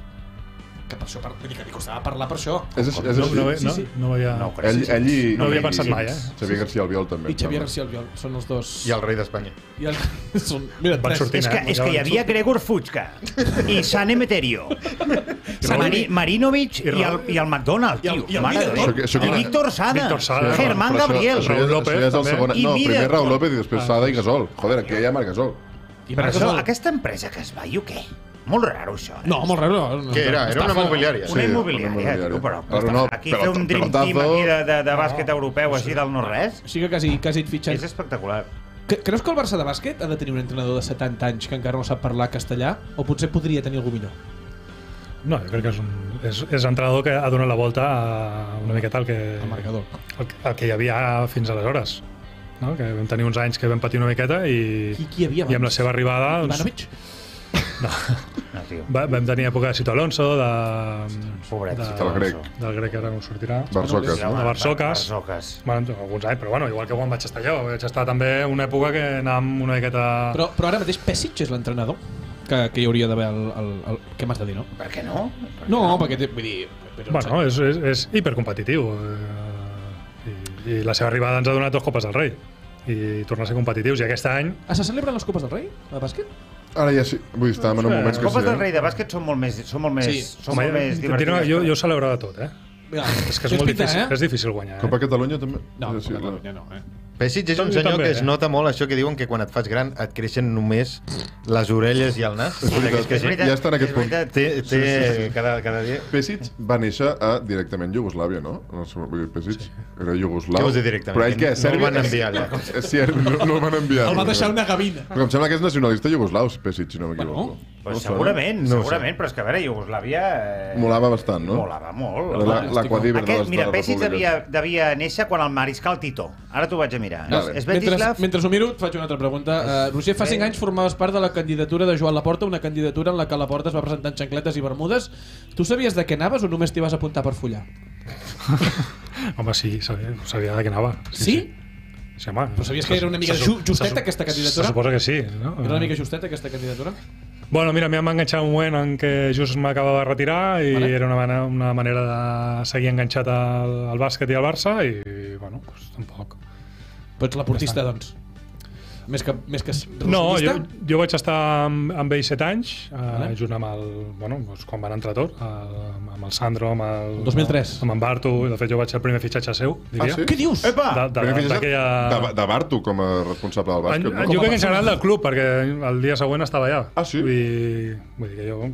Que per això, per, vull dir que li costava parlar per això. És, és, és No, així? no, Sí, no, sí. no ho havia... No, Ell, sí, sí. ell i... No havia i- pensat i- mai, eh? Xavier García Albiol també. I Xavier García Albiol són els dos... I el rei d'Espanya. I el... [LAUGHS] són... Mira, Van tres. sortir. És que, és que hi havia Gregor Fuchka i San Emeterio, [LAUGHS] Mari, Marinovic i el, i el McDonald, I el- tio. i el Middleton. Déu. Això- això I Víctor Sada, Víctor Sada. Germán Gabriel. Això, Raúl López, això és el també. segon... I No, primer. Raúl López i després Sada i Gasol. Joder, aquí hi ha Marc Gasol. I Però això, aquesta empresa que es va, i o què? Molt raro, això. Eh? No, molt raro. No, Què era? Era una immobiliària. Una Sí, immobiliària, una immobiliària. però, Però no, aquí però- fer un dream team pelotazo. aquí de, de, de bàsquet europeu així del no-res O sigui que quasi, quasi et fitxen. és espectacular. Que- Creus que el Barça de bàsquet ha de tenir un entrenador de 70 anys que encara no sap parlar castellà? O potser podria tenir algú millor? No, jo crec que és un és, és entrenador que ha donat la volta a una miqueta al que, El marcador. el, que- el que hi havia fins aleshores. No? Que vam tenir uns anys que vam patir una miqueta i, Qui, qui hi havia i amb la abans? seva arribada doncs, Ivanovic? No, tio. va, vam tenir època de Cito Alonso, de, Pobret, de, Cito El grec. del grec que ara no sortirà. Barçoques. de Barçoques. Barçoques. Bueno, alguns anys, però bueno, igual que quan vaig estar jo. Vaig estar també una època que anàvem una miqueta... Però, però ara mateix Pesic és l'entrenador que, que hi hauria d'haver el, el, el... Què m'has de dir, no? Per què no? Per què No, perquè té, vull dir... Però, Bueno, és, és, és hipercompetitiu. Eh, i, I la seva arribada ens ha donat dos copes del rei. I tornar a ser competitius. I aquest any... Ah, se celebren les Copes del Rei, a bàsquet? Ara ja sí. Vull dir, estàvem en un Sí. moment Les que copes sí. del eh? rei de bàsquet són molt més, són molt més, Sí. són molt més jo, divertides. jo, jo ho celebrava tot, eh? Ja, És que és molt difícil, eh? és difícil guanyar. Copa Eh? Catalunya també? No, Sí, sí, la- Catalunya no, eh? Pesic és un senyor també, que es eh? nota molt això que diuen que quan et fas gran et creixen només les orelles i el nas. És veritat. que És sí. veritat, Ja està en aquest punt. Té, té cada, cada dia... Pesic va néixer a, directament Iugoslàvia, no? no dir, Pesic era iugoslau. Què vols dir directament? Però ell què? No el van enviar allà. [LAUGHS] Cert, no, no el van enviar. El va deixar una gavina. Però em sembla que és nacionalista iugoslau, Pesic, si no m'equivoco. Bueno, Pues No segurament, No sé. segurament, però és que a veure, Iugoslàvia... Eh, Molava bastant, no? Molava molt. Era la- de Aquest, les, de mira, Pesic devia, devia néixer quan el mariscal Tito. Ara t'ho vaig a mirar. Vale. És, és Mentre, mentre ho miro, et faig una altra pregunta. Uh, Roger, fa Bé. 5 anys formaves part de la candidatura de Joan Laporta, una candidatura en la que Laporta es va presentar en xancletes i bermudes. Tu sabies de què anaves o només t'hi vas apuntar per follar? [LAUGHS] Home, sí, sabia, sabia de què anava. Sí? Sí, home. Però sabies que era una mica justeta, aquesta candidatura? Se suposa que sí, no? Era una mica justeta, aquesta candidatura? Bueno, mira, a mi em va enganxar un moment en què just m'acabava de retirar i Vale. era una, manera, una manera de seguir enganxat al, al bàsquet i al Barça i, bueno, pues, tampoc. Però ets laportista, doncs. Més que, més que No, jo, jo vaig estar amb, amb ell 7 anys, eh, Vale. junt amb el, bueno, doncs quan van entrar tot, el, amb el Sandro, amb el... El 2003. Amb en Bartu, i de fet jo vaig ser el primer fitxatge seu, diria. Ah, sí? Què dius? Epa! De, de, d'aquella... de, de Bartu com a responsable del bàsquet, En, no? jo crec que en persona. general del club, perquè el dia següent estava allà. Ah, sí? Vull dir, vull dir que jo...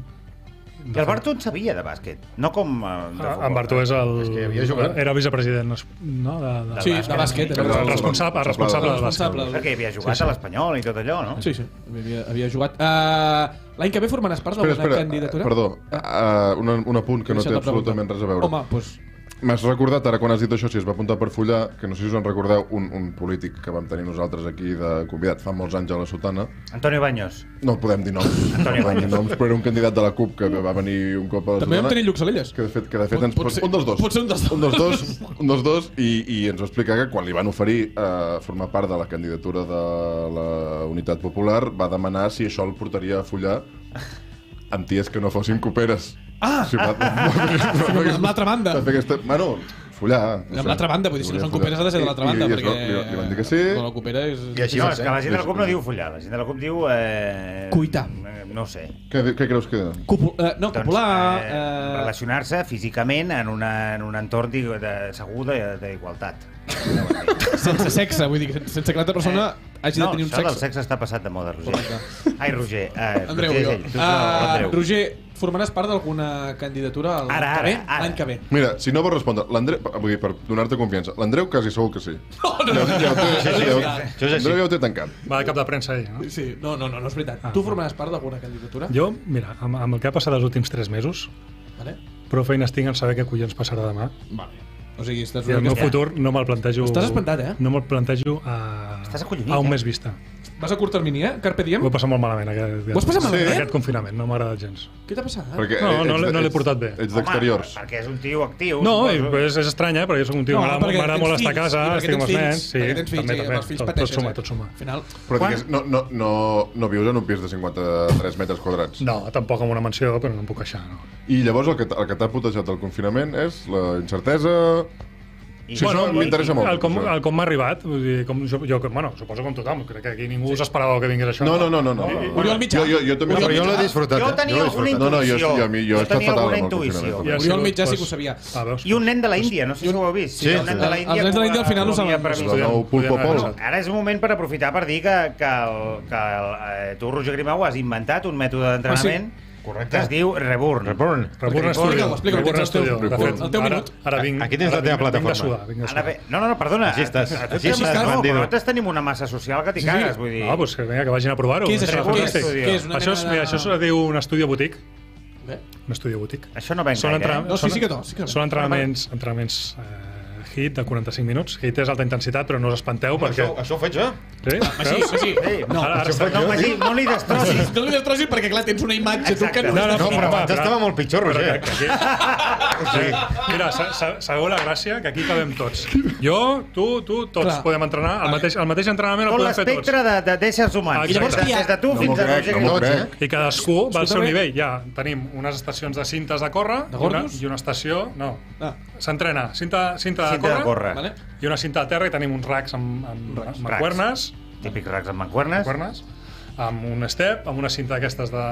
I el Bartu en sabia de bàsquet, no com eh, de Ah, futbol. En Bartu és el... És que havia jugat. Era vicepresident, no? De, de, Sí, de bàsquet. el, era el responsable, el responsable del Responsable. bàsquet. Perquè havia jugat Sí, sí. a l'Espanyol i tot allò, no? Sí, sí, havia, havia jugat. Uh, L'any que ve formaràs part d'alguna candidatura? perdó, uh, un, un apunt que no té absolutament res a veure. Home, doncs... M'has recordat, ara quan has dit això, si es va apuntar per follar, que no sé si us en recordeu, un, un polític que vam tenir nosaltres aquí de convidat fa molts anys a la Sotana. Antonio Baños. No podem dir noms, Antonio Baños. noms, però era un candidat de la CUP que va venir un cop a la També vam Sotana. tenir Lluxalelles. Que de fet, que de fet Pot- ens, pot ser- un dels dos. pot ser un dels dos. Un dels dos, un dels dos i, i ens va explicar que quan li van oferir eh, formar part de la candidatura de la Unitat Popular va demanar si això el portaria a follar amb ties que no fossin coperes. Ah! Sí, amb l'altra banda. Va fer aquesta... Bueno, follar. Amb l'altra banda, vull dir, si no són coperes ha de ser de l'altra I- banda, i es perquè... Li, li van dir que sí. Quan la copera és... I així No, és que la gent de la CUP no diu follar, la gent de la CUP diu... Eh, Cuitar. eh, No sé. Què, què creus que... Copu eh, no, Doncs, copular... eh, Eh, relacionar-se físicament en, una, en un entorn de, de, segur de- d'igualtat. sense sexe, vull dir, sense que l'altra persona hagi de no, tenir un això del sexe. sexe està passat de moda, Roger. Ai, Roger. Eh, Andreu, Roger és jo. ell. Tu, Uh, no, Andreu. Roger, formaràs part d'alguna candidatura l'any Ara, que ara, ve? ara. L'any que ve. Mira, si no vols respondre, l'Andreu... Vull dir, per donar-te confiança. L'Andreu quasi segur que sí. No, no, Ja, ja ho té, Sí, sí, ja ho- sí. Això és així. Andreu ja ho té tancat. Va de cap de premsa ell, no? Sí, no, no, no, no és veritat. Ah. Tu formaràs part d'alguna candidatura? Jo, mira, amb, amb el que ha passat els últims tres mesos, Vale. prou feines tinc en saber què collons passarà demà. Vale. O sigui, estàs I el meu futur no me'l plantejo... Estàs espantat, eh? No me'l plantejo a, Estàs acollonit, a un eh? mes vista. Vas a curt termini, eh? Carpe diem? Ho he passat molt malament aquest, Ho has passat malament? aquest confinament, no m'ha agradat gens. Què t'ha passat? Perquè No, no ets- no l'he ets- portat bé. Ets d'exteriors. Home, perquè és un tio actiu. No, i, suposo. és, és estrany, eh? Perquè jo soc un tio No, que m'agrada perquè m'agrada tens molt estar a fills, casa, i perquè estic amb tens els fills, nens, sí, perquè tens fills també, i amb també, els fills tot, tot pateixes, suma, eh? tot suma. Al final... Però Quan- digues, no, no, no, no vius en un pis de 53 metres quadrats. No, tampoc amb una mansió, però no em puc queixar, no. I llavors el que, t- el que t'ha putejat el confinament és la incertesa... I, Sí, això m'interessa molt. El com, això. el com m'ha arribat, vull dir, com jo, jo, bueno, suposo com tothom, crec que aquí ningú sí. s'esperava que vingués això. No, no, no, no. no. Oriol Mitjà. Jo, jo, jo també... No, però jo l'he disfrutat. Jo tenia l'he alguna disfrutat. No, no, jo, intuïció. jo, a mi, jo, Jo tenia fatal el intuïció. Ja, Oriol sí, Mitjà sí que ho sabia. Ah? I un nen de la Índia, no sé si ho heu vist. Sí, un nen de la sí. Índia Els nens de la Índia al final no ho saben. El pensat. Ara és un moment per aprofitar per dir que, que, el, que el, eh, tu, Roger Grimau, has inventat un mètode d'entrenament Correcte. es diu Reburn. Reborn. Reborn Explica-ho, Studio. el teu- Studio. De fet, El teu ara, minut. ara vinc, Aquí tens la ara teva vinc- Vinc plataforma. de sudar, vinc Ara sudar. bé, no, no, no, perdona. Així estàs, A així estàs, no, bandido. nosaltres tenim una massa social que t'hi cagues, vull dir... No, doncs que, vinga, que vagin a provar-ho. Què és això? Què és? Què Això, és, mena de- mira, això se diu un estudio boutique. Bé. Un estudio boutique. Això no ven Són, gaire, entra... eh? No, sí, sí que no, sí que. Són entrenaments, entrenaments eh, hit de 45 minuts. Hit és alta intensitat, però no us espanteu perquè... Això, això ho faig jo. Sí? Així, Veus? així. Ei, No, Ara, ara està... No. Magí, no li destrossis. no li destrossis perquè, clar, tens una imatge tu que no... No, no, No, però abans estava molt pitjor, Roger. aquí... sí. Mira, sa- sa- sabeu la gràcia? Que aquí cabem tots. Jo, tu, tu, tots Clar. podem entrenar. El mateix, el mateix entrenament el Tot podem fer tots. l'espectre de- de- d'éssers humans. Ah, I llavors Des de- tu No fins a Roger no. I cadascú va al seu nivell. Ja tenim unes estacions de cintes de córrer De i una, gordos? i una estació... No, Ah, s'entrena cinta, cinta, Cinta de córrer. vale. i una cinta a terra i tenim uns racks amb, amb, amb mancuernes, Típic racs amb mancuernes. mancuernes, amb un step, amb una cinta d'aquestes de...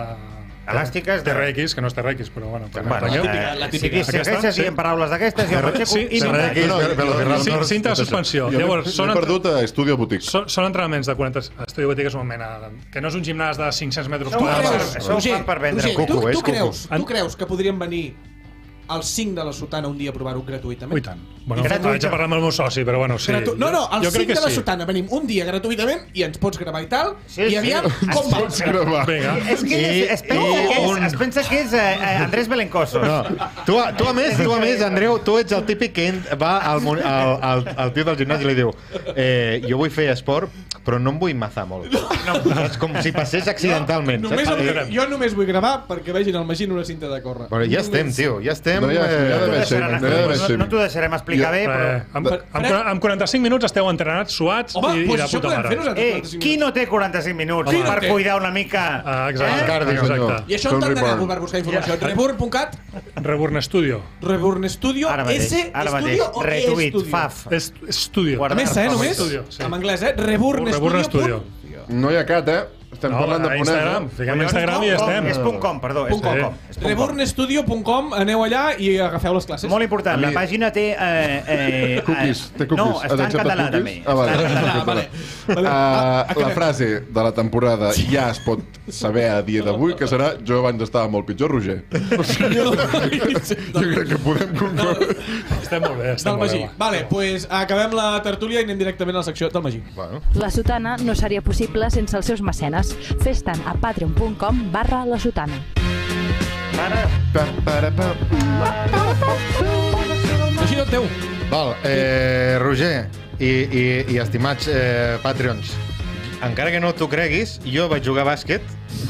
Elàstiques de- TRX, que no és TRX, però bueno, que Bueno, m'entengueu. eh, la si típica. segueixes Aquesta, sí. dient paraules d'aquestes, jo m'aixeco sí, i. TRX, No, no. Sí, cinta de suspensió. Jo Llavors, m'he són, perdut a Estudio Boutique. són, són entrenaments de 40... Estudio Boutique és una mena... de- Que no és un gimnàs de 500 metres quadrats. creus? Això ho fan per vendre tu, tu, creus, tu creus que podrien venir als 5 de la Sotana un dia a provar-ho gratuïtament? Ui, tant. Bueno, Gratuïta. vaig a parlar amb el meu soci, però bueno, sí. Gratu... No, no, als Jo crec 5 que de la sí. Sotana venim un dia gratuïtament i ens pots gravar i tal, Sí, i sí. aviam com va. Gravar. Vinga. És que I- es, es, pensa i que és, un- es pensa que és eh, eh, Andrés Belencosos. No. Tu, a- tu, a més, tu, a més, Andreu, tu ets el típic que va al, al, al, al tio del gimnàs i li diu eh, jo vull fer esport, però no em vull mazar molt. No, saps? Com si passés accidentalment. Només, saps? el, jo només vull gravar perquè vegin el Magí en una cinta de córrer. Però ja estem, Només. tio, ja estem... No no eh, no no, no t'ho deixarem explicar bé, Eh, però... amb, amb, amb 45 minuts esteu entrenats, suats Home, i, i doncs de això puta podem mare. fer nosaltres. Eh, 45 qui no té 45 minuts no per cuidar una mica... Ah, exacte, Eh? Cardio, exacte. senyor. I això on t'han d'anar per buscar informació? Reborn.cat, Reborn Studio. Reborn Studio, Ara mateix, S ara mateix. Studio o E Retuit, Studio? faf. És Studio. Guarda. A més, eh, només? En anglès, eh? Reborn, Reborn Studio. Studio. No hi ha cat, eh? Estem No, parlant de a ponents, Instagram. eh? Fiquem Instagram i ja Com, estem. És punt .com, perdó. És Punt com. .com. Rebornstudio.com, aneu allà i agafeu les classes. Molt important, A la mi- pàgina té... Eh, eh, Cookies, eh, té cookies. No, està en català, cookies? també. Ah, vale. Està en català. Vale. vale. Uh, la frase de la temporada ja es pot saber a dia d'avui, que serà jo abans estava molt pitjor, Roger. [LAUGHS] O sigui, jo crec que podem concloure. Estem molt bé, estem Del molt Magí. bé. va. Vale, pues acabem la tertúlia i anem directament a la secció del Magí. Bueno, La Sotana no seria possible sense els seus mecenes. Fes-te'n a patreon.com barra la Sotana. Així no teu. val, eh, Roger i, i, i estimats eh, Patreons, encara que no t'ho creguis, jo vaig jugar a bàsquet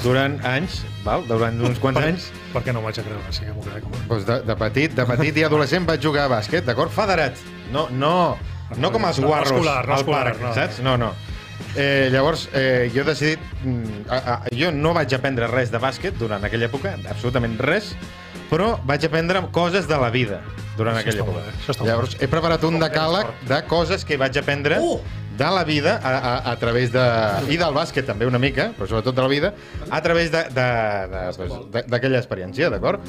durant anys, val? durant uns quants anys, Per què no vaig a creure? Sí que m'ho crec. home. doncs de, de, petit, de petit i adolescent vaig jugar a bàsquet, d'acord? Federat. No, no, no com els No guarros escolar, no al escolar, parc, no. saps? No, no. Eh, llavors, eh, jo he decidit... mm, A, a, jo no vaig aprendre res de bàsquet durant aquella època, absolutament res, però vaig aprendre coses de la vida durant Això aquella època. bé, Llavors, he preparat un decàleg de coses que vaig aprendre de la vida a, a, a través de... i del bàsquet també una mica, però sobretot de la vida, a través pues, d'aquella experiència, d'acord?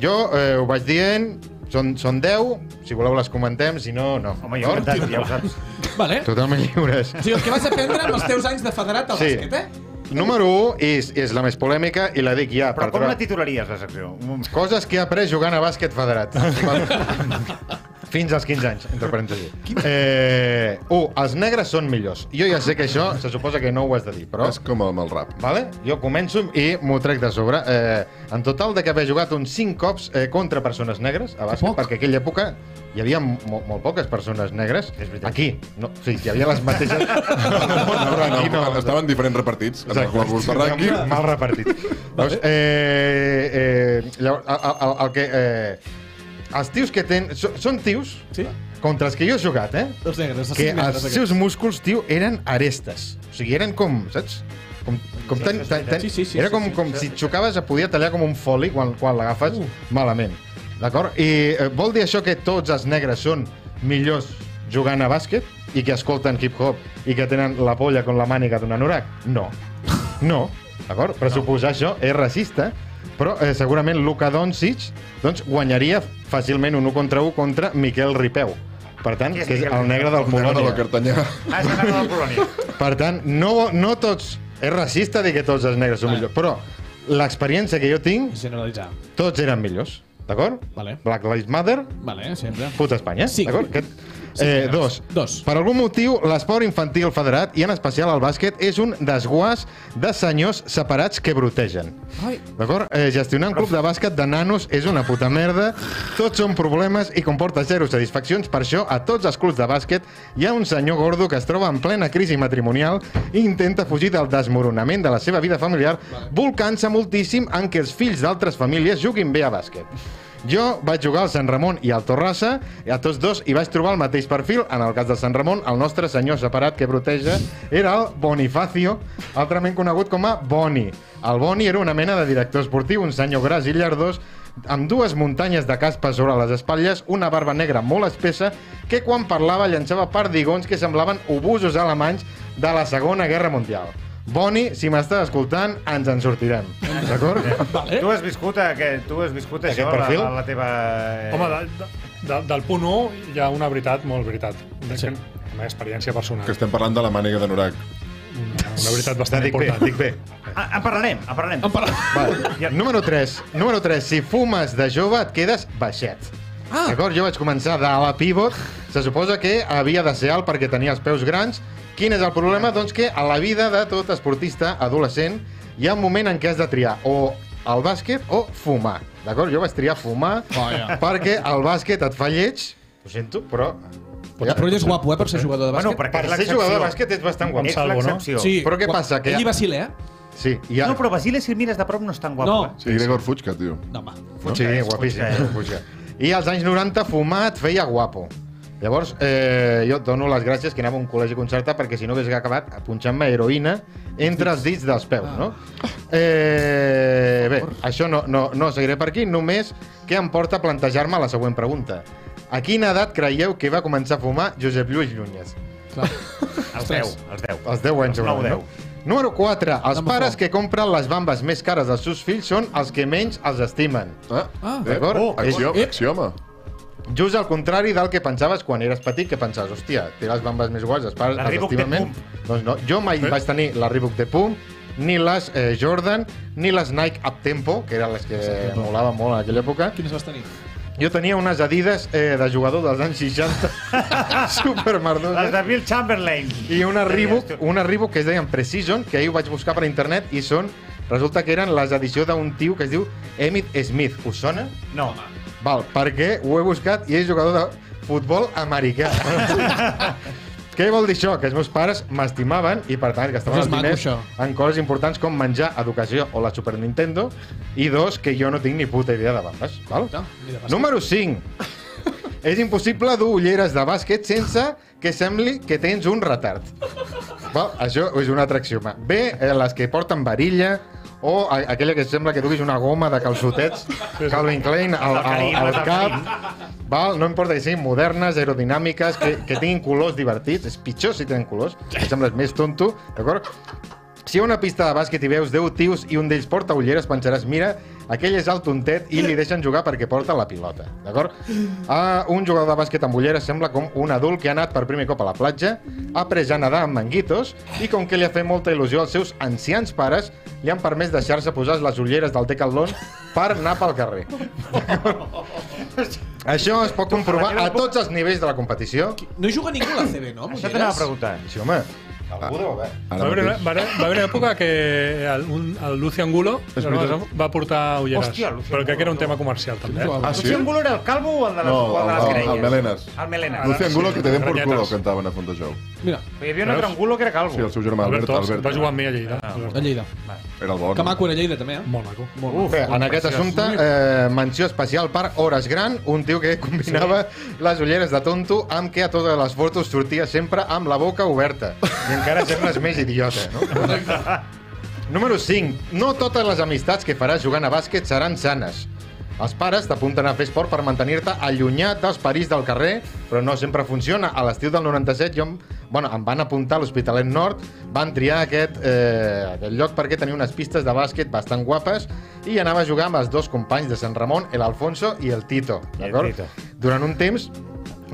Jo eh, ho vaig dient, són, són 10, si voleu les comentem, si no, no. Home, jo encantat, ja ho saps. [LAUGHS] Vale. Totalment lliures. O sigui, el que vas aprendre amb els teus anys de federat al Sí. bàsquet, eh? Número 1 és, és la més polèmica i la dic ja. Però per com tra- la titularies, la secció? Coses que he après jugant a bàsquet federat. [LAUGHS] [LAUGHS] Fins als 15 anys, entre parèntesis. Eh, 1. Els negres són millors. Jo ja sé que això se suposa que no ho has de dir, però... És com amb el rap. Vale? Jo començo i m'ho trec de sobre. Eh, en total de que haver jugat uns 5 cops eh, contra persones negres a bàsquet, perquè aquella època hi havia mo molt poques persones negres. Aquí. No, o sigui, hi havia les mateixes... [LAUGHS] No, aquí no, estaven diferents repartits en de rànquing. Mal repartit. Llavors, eh, eh, llavors, el, el, el que... Eh, els tios que tenen... So, són tios Sí? contra els que jo he jugat, eh? Els negres, els Que els aquests. seus músculs, tio, eren arestes. O sigui, eren com, saps? Com, com tan, tan, tan, Sí, sí, sí, era sí, com, sí, com si et xocaves, et podia tallar com un foli quan, quan l'agafes malament. D'acord? I eh, vol dir això que tots els negres són millors jugant a bàsquet i que escolten hip-hop i que tenen la polla con la màniga d'un anorac? No. No. D'acord? Pressuposar això és racista, però eh, segurament Luka Doncic doncs, guanyaria fàcilment un 1 contra 1 contra Miquel Ripeu. Per tant, Qui és que és el negre del El negre de la Polònia. Cartanyà. Ah, és la negre del Polònia. Per tant, no, no tots... És racista dir que tots els negres són millors, però l'experiència que jo tinc, Generalitzar. tots eren millors. D'acord? Vale. Black Lives Matter, Vale, sempre. puta Espanya. Sí. D'acord? Aquest... Eh, dos. Dos. Per algun motiu, l'esport infantil federat, i en especial el bàsquet, és un desguàs de senyors separats que brotegen. D'acord? Eh, gestionar un club de bàsquet de nanos és una puta merda, tots són problemes i comporta zero satisfaccions, per això a tots els clubs de bàsquet hi ha un senyor gordo que es troba en plena crisi matrimonial i intenta fugir del desmoronament de la seva vida familiar, volcant-se moltíssim en què els fills d'altres famílies juguin bé a bàsquet. Jo vaig jugar al Sant Ramon i al Torrassa, a tots dos hi vaig trobar el mateix perfil. En el cas del Sant Ramon, el nostre senyor separat que broteja era el Bonifacio, altrament conegut com a Boni. El Boni era una mena de director esportiu, un senyor gras i llardós, amb dues muntanyes de caspa sobre les espatlles, una barba negra molt espessa, que quan parlava llançava perdigons que semblaven obusos alemanys de la Segona Guerra Mundial. Boni, si m'estàs escoltant, ens en sortirem. D'acord? Vale. Tu has viscut, aquest, tu has viscut Aquest això, la, perfil? la, la teva... eh, Home, de, de, del punt 1 hi ha una veritat molt veritat. De Sí. La meva experiència personal. Que estem parlant de la màniga de Norac. Una, una veritat bastant dic bé, important. dic bé. Ah, en parlarem, en parlarem. En parla... Vale. Número 3. Número 3. Si fumes de jove et quedes baixet. Ah. D'acord? Jo vaig començar de la pivot. Se suposa que havia de ser alt perquè tenia els peus grans. Quin és el problema? Doncs que a la vida de tot esportista adolescent hi ha un moment en què has de triar o el bàsquet o fumar. D'acord? Jo vaig triar fumar Oh, ja. perquè el bàsquet et fa lleig. Ho sento, però... Però ell és guapo, eh, per ser jugador de Bueno, bàsquet. perquè Per és ser jugador de l'excepció. bàsquet ets bastant guapo. Ets Salvo, no? l'excepció. Sí, Però què passa? Que Ell ja- i Basile, eh? Sí, hi ha... No, però Basile, si el mires de prop, no és tan guapo. No. eh? Sí, Gregor Fuchka, tio. No, home. Sí, guapíssim. Fuig, Fuig. I als anys 90 fumar et feia guapo. Llavors, eh, jo et dono les gràcies que anava a un col·legi concertat perquè si no hagués acabat punxant-me heroïna entre els dits dels peus, no? Eh, bé, això no, no, no seguiré per aquí, només que em porta a plantejar-me la següent pregunta. A quina edat creieu que va començar a fumar Josep Lluís? Clar. [LAUGHS] Els 10, els 10. Els 10 anys, Els nou segurament, no? Número 4. Els pares que compren les bambes més cares dels seus fills són els que menys els estimen. Ah, Ah, eh? d'acord. Oh, axioma, Eh. axioma. Just al contrari del que pensaves quan eres petit, que pensaves, hòstia, té les bambes més guais, els pares La els Reebok estimen de menys. Doncs no, jo mai Eh? vaig tenir la Reebok de Pum, ni les eh, Jordan, ni les Nike Uptempo, que eren les que molaven molt en aquella època. Quines vas tenir? Jo tenia unes Adidas eh, de jugador dels anys 60, [LAUGHS] Les supermerdoses, de Bill Chamberlain. i una Reebok, una Reebok que es deien Precision, que ahir ho vaig buscar per internet, i són, resulta que eren les edicions d'un tio que es diu Emmitt Smith. Us sona? No. Val, perquè ho he buscat i és jugador de futbol americà. [LAUGHS] Què vol dir això? Que els meus pares m'estimaven i, per tant, gastaven els maco, diners això. en coses importants com menjar, educació o la Super Nintendo i dos, que jo no tinc ni puta idea de bambes. Val? No. Número 5. és impossible dur ulleres de bàsquet sense que sembli que tens un retard. Val? Això és una axioma. Bé, eh, les que porten varilla o aquella que sembla que duguis una goma de calçotets Calvin Klein al, al, al cap. Val? No importa que siguin modernes, aerodinàmiques, que, que tinguin colors divertits. És pitjor si tenen colors, que sembles més tonto, d'acord? Si hi ha una pista de bàsquet i veus 10 tios i un d'ells porta ulleres, pensaràs, mira, aquell és el tontet i li deixen jugar perquè porta la pilota, d'acord? Uh, un jugador de bàsquet amb ulleres sembla com un adult que ha anat per primer cop a la platja, ha après a nedar amb manguitos i com que li ha fet molta il·lusió als seus ancians pares, li han permès deixar-se posar les ulleres del Decathlon per anar pel carrer. Això es pot comprovar a tots els nivells de la competició. No juga ningú a la CB, no? Això t'anava a preguntar. Sí, home, algú deu haver. Va haver, una, va, va haver una època que el, un, el Lucio Angulo veritat. va portar ulleres, Hòstia, Lucio però crec que era un tema comercial també. eh? Ah, sí? Lucian Gulo era el calvo o el de les, No, o el de les el, el, grenyes? el Melenas. El Melenas. Lucian Angulo, que te den por culo, cantaven a Fontejou. Mira, hi havia un altre Angulo que era calvo. Sí, el seu germà Albert, Alberto, Albert. va jugar amb mi a Lleida. a Lleida. Era el bon. Que maco era Lleida, també, eh? Molt maco. Molt Bé, en aquest assumpte, eh, menció especial per Hores Gran, un tio que combinava les ulleres de tonto amb que a totes les fotos sortia sempre amb la boca oberta. I encara sembles més idiota, no? Número 5. No totes les amistats que faràs jugant a bàsquet seran sanes. Els pares t'apunten a fer esport per mantenir-te allunyat dels perills del carrer, però no sempre funciona. A l'estiu del 97 jo, em- bueno, em van apuntar a l'Hospitalet Nord, van triar aquest, eh, aquest lloc perquè tenia unes pistes de bàsquet bastant guapes i anava a jugar amb els dos companys de Sant Ramon, el Alfonso i el Tito. d'acord? Tito. Durant un temps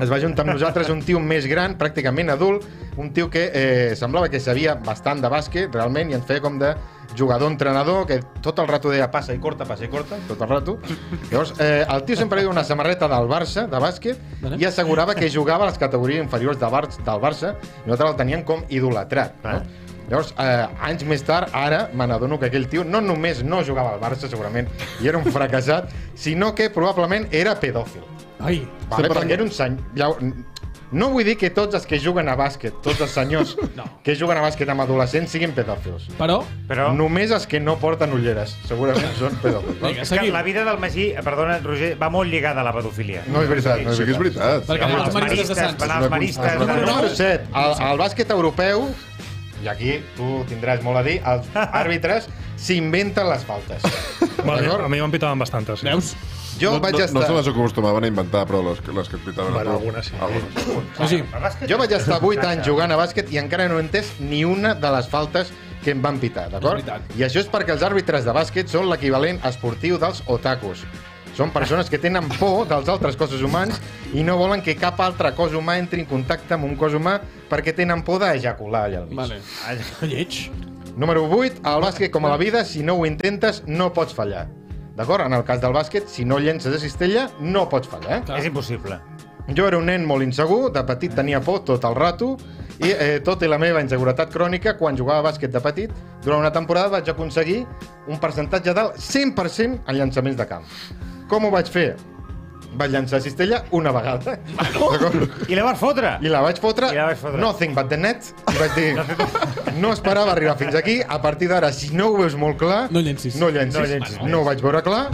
es va juntar amb nosaltres un tio més gran, pràcticament adult, un tio que eh, semblava que sabia bastant de bàsquet, realment, i ens feia com de jugador-entrenador, que tot el rato deia passa i corta, passa i corta, tot el rato. Llavors, eh, el tio sempre duia una samarreta del Barça, de bàsquet, Vale. i assegurava que jugava a les categories inferiors del, Bar del Barça, i nosaltres el teníem com idolatrat. No? Llavors, eh, anys més tard, ara, me n'adono que aquell tio no només no jugava al Barça, segurament, i era un fracassat, sinó que probablement era pedòfil. Ai, Vale, perquè era un seny... Llavors, no vull dir que tots els que juguen a bàsquet, tots els senyors [LAUGHS] no. que juguen a bàsquet amb adolescents siguin pedòfils. però... Però... Només els que no porten ulleres, segurament són pedòfils. Vinga, És que la vida del Magí, eh, perdona, Roger, va molt lligada a la pedofilia. No és veritat, no és Sí que és veritat. veritat. Perquè Amb els els maristes de Sants. van als maristes... Número, de- número 7. El, el bàsquet europeu, i aquí tu tindràs molt a dir, els [LAUGHS] àrbitres s'inventen les faltes. A mi me'n pitaven bastantes. Sí. Veus? Jo no, vaig no, estar... no se les acostumaven a inventar, però les, les que et pitaven Bueno, a tu. algunes sí. Algunes. Ah, sí. Bàsquet Jo vaig estar 8 un anys jugant a bàsquet i encara no he entès ni una de les faltes que em van pitar, d'acord? I això és perquè els àrbitres de bàsquet són l'equivalent esportiu dels otakus. Són persones que tenen por dels altres cossos humans i no volen que cap altre cos humà entri en contacte amb un cos humà perquè tenen por d'ejacular allà al mig. Vale. Lleig. Número 8. Al bàsquet, com a la vida, si no ho intentes, no pots fallar. D'acord? En el cas del bàsquet, si no llences a cistella, no pots fallar. Clar. És impossible. Jo era un nen molt insegur, de petit tenia por tot el rato, i eh, tot i la meva inseguretat crònica, quan jugava a bàsquet de petit, durant una temporada vaig aconseguir un percentatge del 100% en llançaments de camp. Com ho vaig fer? Vaig llançar cistella una vegada. D'acord? I la vas fotre? I la vaig fotre, I la vaig fotre. nothing but the net, i vaig dir, [LAUGHS] no esperava arribar fins aquí, a partir d'ara, si no ho veus molt clar, No llencis. no llencis. No llencis. no ho vaig veure clar,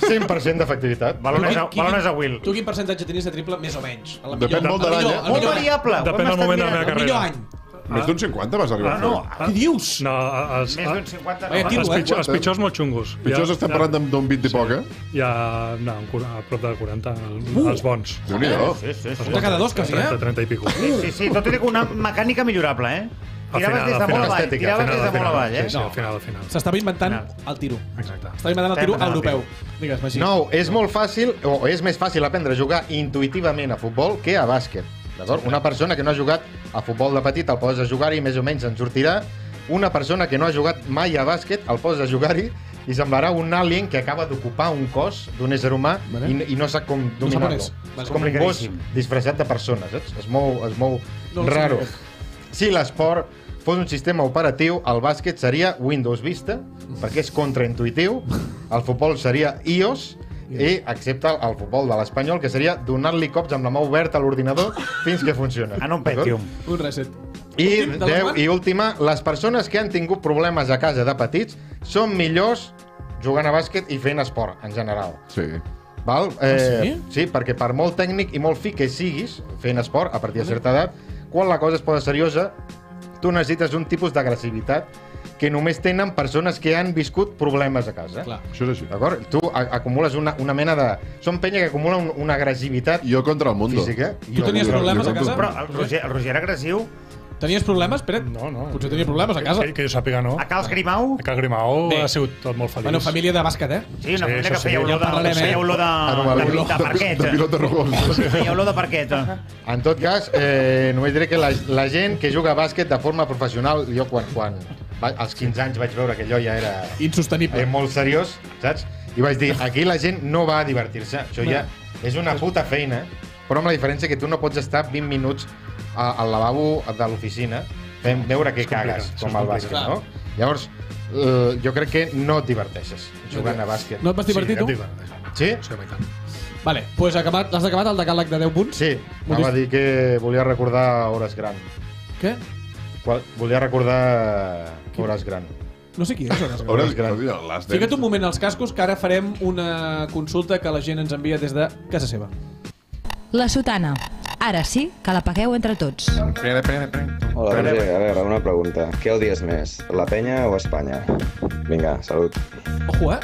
100% d'efectivitat. Balones a, balones a Will. Tu quin percentatge tenies de triple, més o menys? A la Depèn millor- molt de l'any, eh? Molt variable. Depèn del moment de la meva El millor carrera. any. Més d'un 50 vas arribar Ah, a no, fer. Què dius? No, els, Més d'un 50 Vaja, no. tio, els, eh? pitjors, els pitjors molt xungos. Pitjors ha- estem parlant d'un- d'un 20 i poc, eh? Ha no, a prop de 40, el, Uh! els bons. Déu-n'hi-do. Sí, sí, sí. Un de cada dos, quasi, 30, eh? 30 i pico. Sí, sí, tot i que una mecànica millorable, eh? Al Tiraves final, des de al molt final. avall, Estètica, tiraves des de molt al avall, eh? Sí, sí, al final, al final. S'estava inventant el tiro. Exacte. Estava inventant el tiro el europeu. Digues, Magí. No, és molt fàcil, o és més fàcil aprendre a jugar intuïtivament a futbol que a bàsquet. D'acord? Una persona que no ha jugat a futbol de petit el poses a jugar-hi i més o menys en sortirà. Una persona que no ha jugat mai a bàsquet el poses a jugar-hi i semblarà un alien que acaba d'ocupar un cos d'un ésser humà Vale. i, i no sap com No dominar-lo. és. Vale, és com un gos disfressat de persones, saps? Es mou, es mou No raro. sé. Si l'esport fos un sistema operatiu, el bàsquet seria Windows Vista, perquè és contraintuitiu, el futbol seria iOS, i excepte el futbol de l'Espanyol, que seria donar-li cops amb la mà oberta a l'ordinador fins que funciona. En un Pentium. Un reset. I, deu? I última, les persones que han tingut problemes a casa de petits són millors jugant a bàsquet i fent esport, en general. Sí. Val? Eh, sí? Sí, perquè per molt tècnic i molt fi que siguis fent esport a partir de certa edat, quan la cosa es posa seriosa, tu necessites un tipus d'agressivitat que només tenen persones que han viscut problemes a casa. Clar. Això és així. D'acord? Tu acumules una, una mena de... Són penya que acumula un, una agressivitat Jo contra el mundo. física. Tu tenies problemes a casa? Però el Roger, el Roger era agressiu. Tenies problemes, Peret? No, no. Potser tenia problemes a casa. Que, que jo sàpiga, no. A Cals Grimau? A Cal Grimau Bé. ha sigut tot molt feliç. Bueno, família de bàsquet, eh? Sí, una Sí, família això que sí, feia olor de, eh? feia olor de, Anomalia. de, de, parquet. De pilota rugosa. Feia olor de parquet. En tot cas, eh, només diré que la, la gent que juga a bàsquet de forma professional, jo quan, quan va, als 15 anys vaig veure que allò ja era Insostenible. eh, molt seriós, saps? I vaig dir, aquí la gent no va a divertir-se, això ja és una puta feina, però amb la diferència que tu no pots estar 20 minuts al lavabo de l'oficina fent veure que cagues, com al bàsquet, no? Llavors, eh, jo crec que no et diverteixes jugant a bàsquet. No et vas divertir, sí, tu? Sí? Sí, home, tant. Vale, pues acabat, has acabat el decàleg de 10 punts? Sí, anava a dir que volia recordar Hores Gran. Què? Qual, volia recordar Hores Gran. No sé qui és, Hores Gran. Hores gran. Fica't un moment als cascos que ara farem una consulta que la gent ens envia des de casa seva. La sotana. Ara sí que la pagueu entre tots. Hola, Roger. A veure, una pregunta. Què odies més, la penya o Espanya? Vinga, salut. Ojo, eh?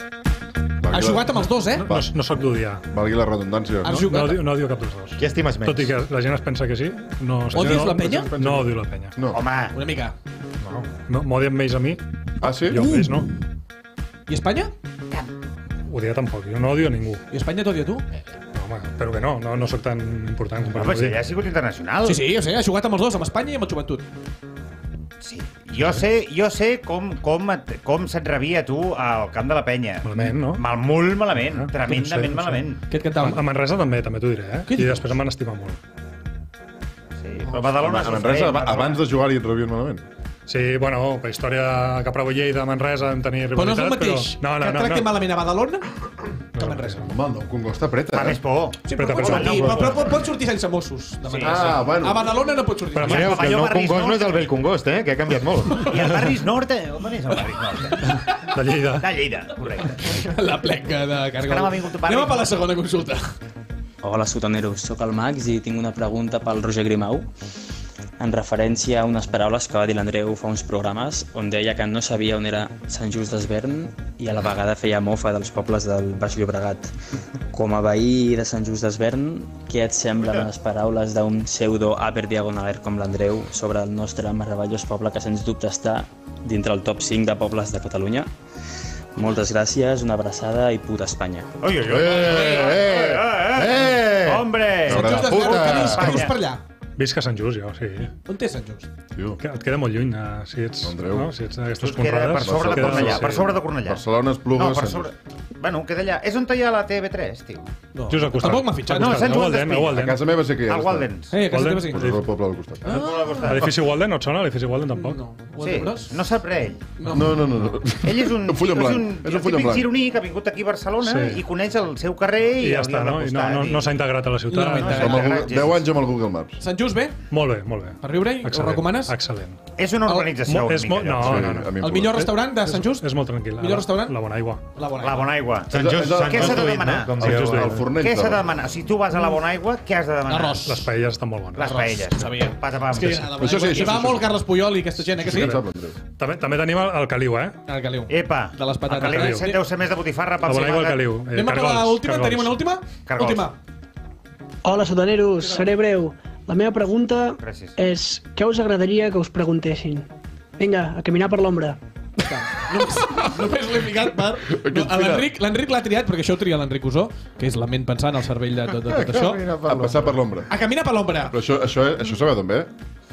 La- jugat amb els dos, eh? No, no sóc d'odiar. Valgui la redundància. Has No, jugat... no, odio, no odio cap dels dos. Qui estimes menys? Tot i que la gent es pensa que sí. No, Odies no, la penya? No odio la penya. No. Home, Una mica. No, M'odien més a mi, Ah, sí? jo ells no. I Espanya? Odiar tampoc, jo no odio a ningú. I Espanya t'odia tu? Home, però que no, no, no sóc tan important com per home, si ja ha sigut internacional. Sí, sí, jo sé, ha jugat amb els dos, amb Espanya i amb el Joventut. Sí. Jo sé, jo sé com, com, et, com se't rebia a tu al camp de la penya. Malament, no? Mal, molt malament, Ah, tremendament no sé, no sé. malament. Què et A, cantava? a Manresa també, també t'ho diré, eh? Què I dius? després em van estimar molt. Sí, però Badalona... A Manresa, ab- abans de jugar-hi et rebien malament. Sí, bueno, per història que prou Lleida a Manresa vam tenir Però no és rivalitat, el mateix Però... No, que no, et no, tracti no. malament a Badalona que a Manresa. Home, el nou Congost apreta, Fa eh? més por. Sí, Però però, pots també- sortir, però, però, pot, pot sortir sense Mossos de Manresa. Ah, bueno. A Badalona no pots sortir. Però Mireu, que el nou Congost no és el vell Congost, eh? Que ha canviat molt. I el Barris Nord, eh? on és el Barris Nord? De Lleida. De Lleida, correcte. La plenca de que Cargol. no m'ha vingut a parlar. Anem a per la segona consulta. Hola, sotaneros. Soc el Max i tinc una pregunta pel Roger Grimau en referència a unes paraules que va dir l'Andreu fa uns programes on deia que no sabia on era Sant Just d'Esvern i a la vegada feia mofa dels pobles del Baix Llobregat. Com a veí de Sant Just d'Esvern, què et semblen les paraules d'un pseudo Aper Diagonaler com l'Andreu sobre el nostre meravellós poble que sens dubte està dintre el top 5 de pobles de Catalunya? Moltes gràcies, una abraçada i puta Espanya. Ui, ui, ui. Eh, eh, eh! Hombre! Sant Just d'Esvern, puta. que vius, que vius per allà. Visc a Sant Just, jo, sí. On té Sant Just? Tio. Que et queda molt lluny, eh, si ets, Andreu. no? si ets d'aquestes queda contrades. per sobre de queda- Cornellà, per sobre de Cornellà. Barcelona, Esplugues... No, per Sant sobre... Just. Bueno, queda allà. És on hi ha la TV3, tio. No. Just al costat. Tampoc m'ha fitxat. No, Al Sant Joan Walden, a d'Espí. A Walden. casa meva sé que hi ha. Al Waldens. Eh, a casa Walden? teva sí. Pues és el poble del costat. Ah, L'edifici Walden, no et sona? L'edifici Walden tampoc? no. Sí, no sap res ell. No, no, no. no. Ell és [LAUGHS] un, Un full en és blanc. un, És un full en típic blanc. gironí que ha vingut aquí a Barcelona Sí. i coneix el seu carrer i, I ja el està, no? I no, costat. no, no s'ha integrat a la ciutat. No, no, no, Amb el Google, Jesús. 10 anys amb el Google Maps. Sant Just bé? Molt bé, molt bé. Per riure-hi? Ho recomanes? Excel·lent. És una urbanització. Mo- una és mica, molt- allò. no, Sí, no, no. em El millor restaurant de Sant Just? És molt tranquil. Millor restaurant? La bona aigua. La Bona La bona aigua. Sant Just, És el- Sant Què s'ha Just de demanar? no? Com El, dieu. el fornet. Què s'ha de de- demanar? Si tu vas a la bona aigua, què has de demanar? Arròs. Les paelles estan molt bones. Les paelles. sabia. Pata, pam. És Sí, sí. Això sí, això Hi va sí, molt això sí. Carles Puyol i aquesta gent, eh, que Sí sí? També, també tenim el, el caliu, eh? El caliu. Epa. De les patates. El caliu deu ser més de botifarra La bona aigua al mandat. caliu. Eh, Anem a per l'última? Tenim una última? Última. Hola, sotaneros. Seré breu. La meva pregunta Gràcies. és què us agradaria que us preguntessin? Vinga, a caminar per l'ombra. Només, només l'he ficat per... No, a L'Enric l'Enric l'ha triat perquè això ho tria l'Enric Usó, que és la ment pensant, el cervell de tot, de tot això. A passar per l'ombra. A caminar per l'ombra. Però això, això, això sabeu d'on ve?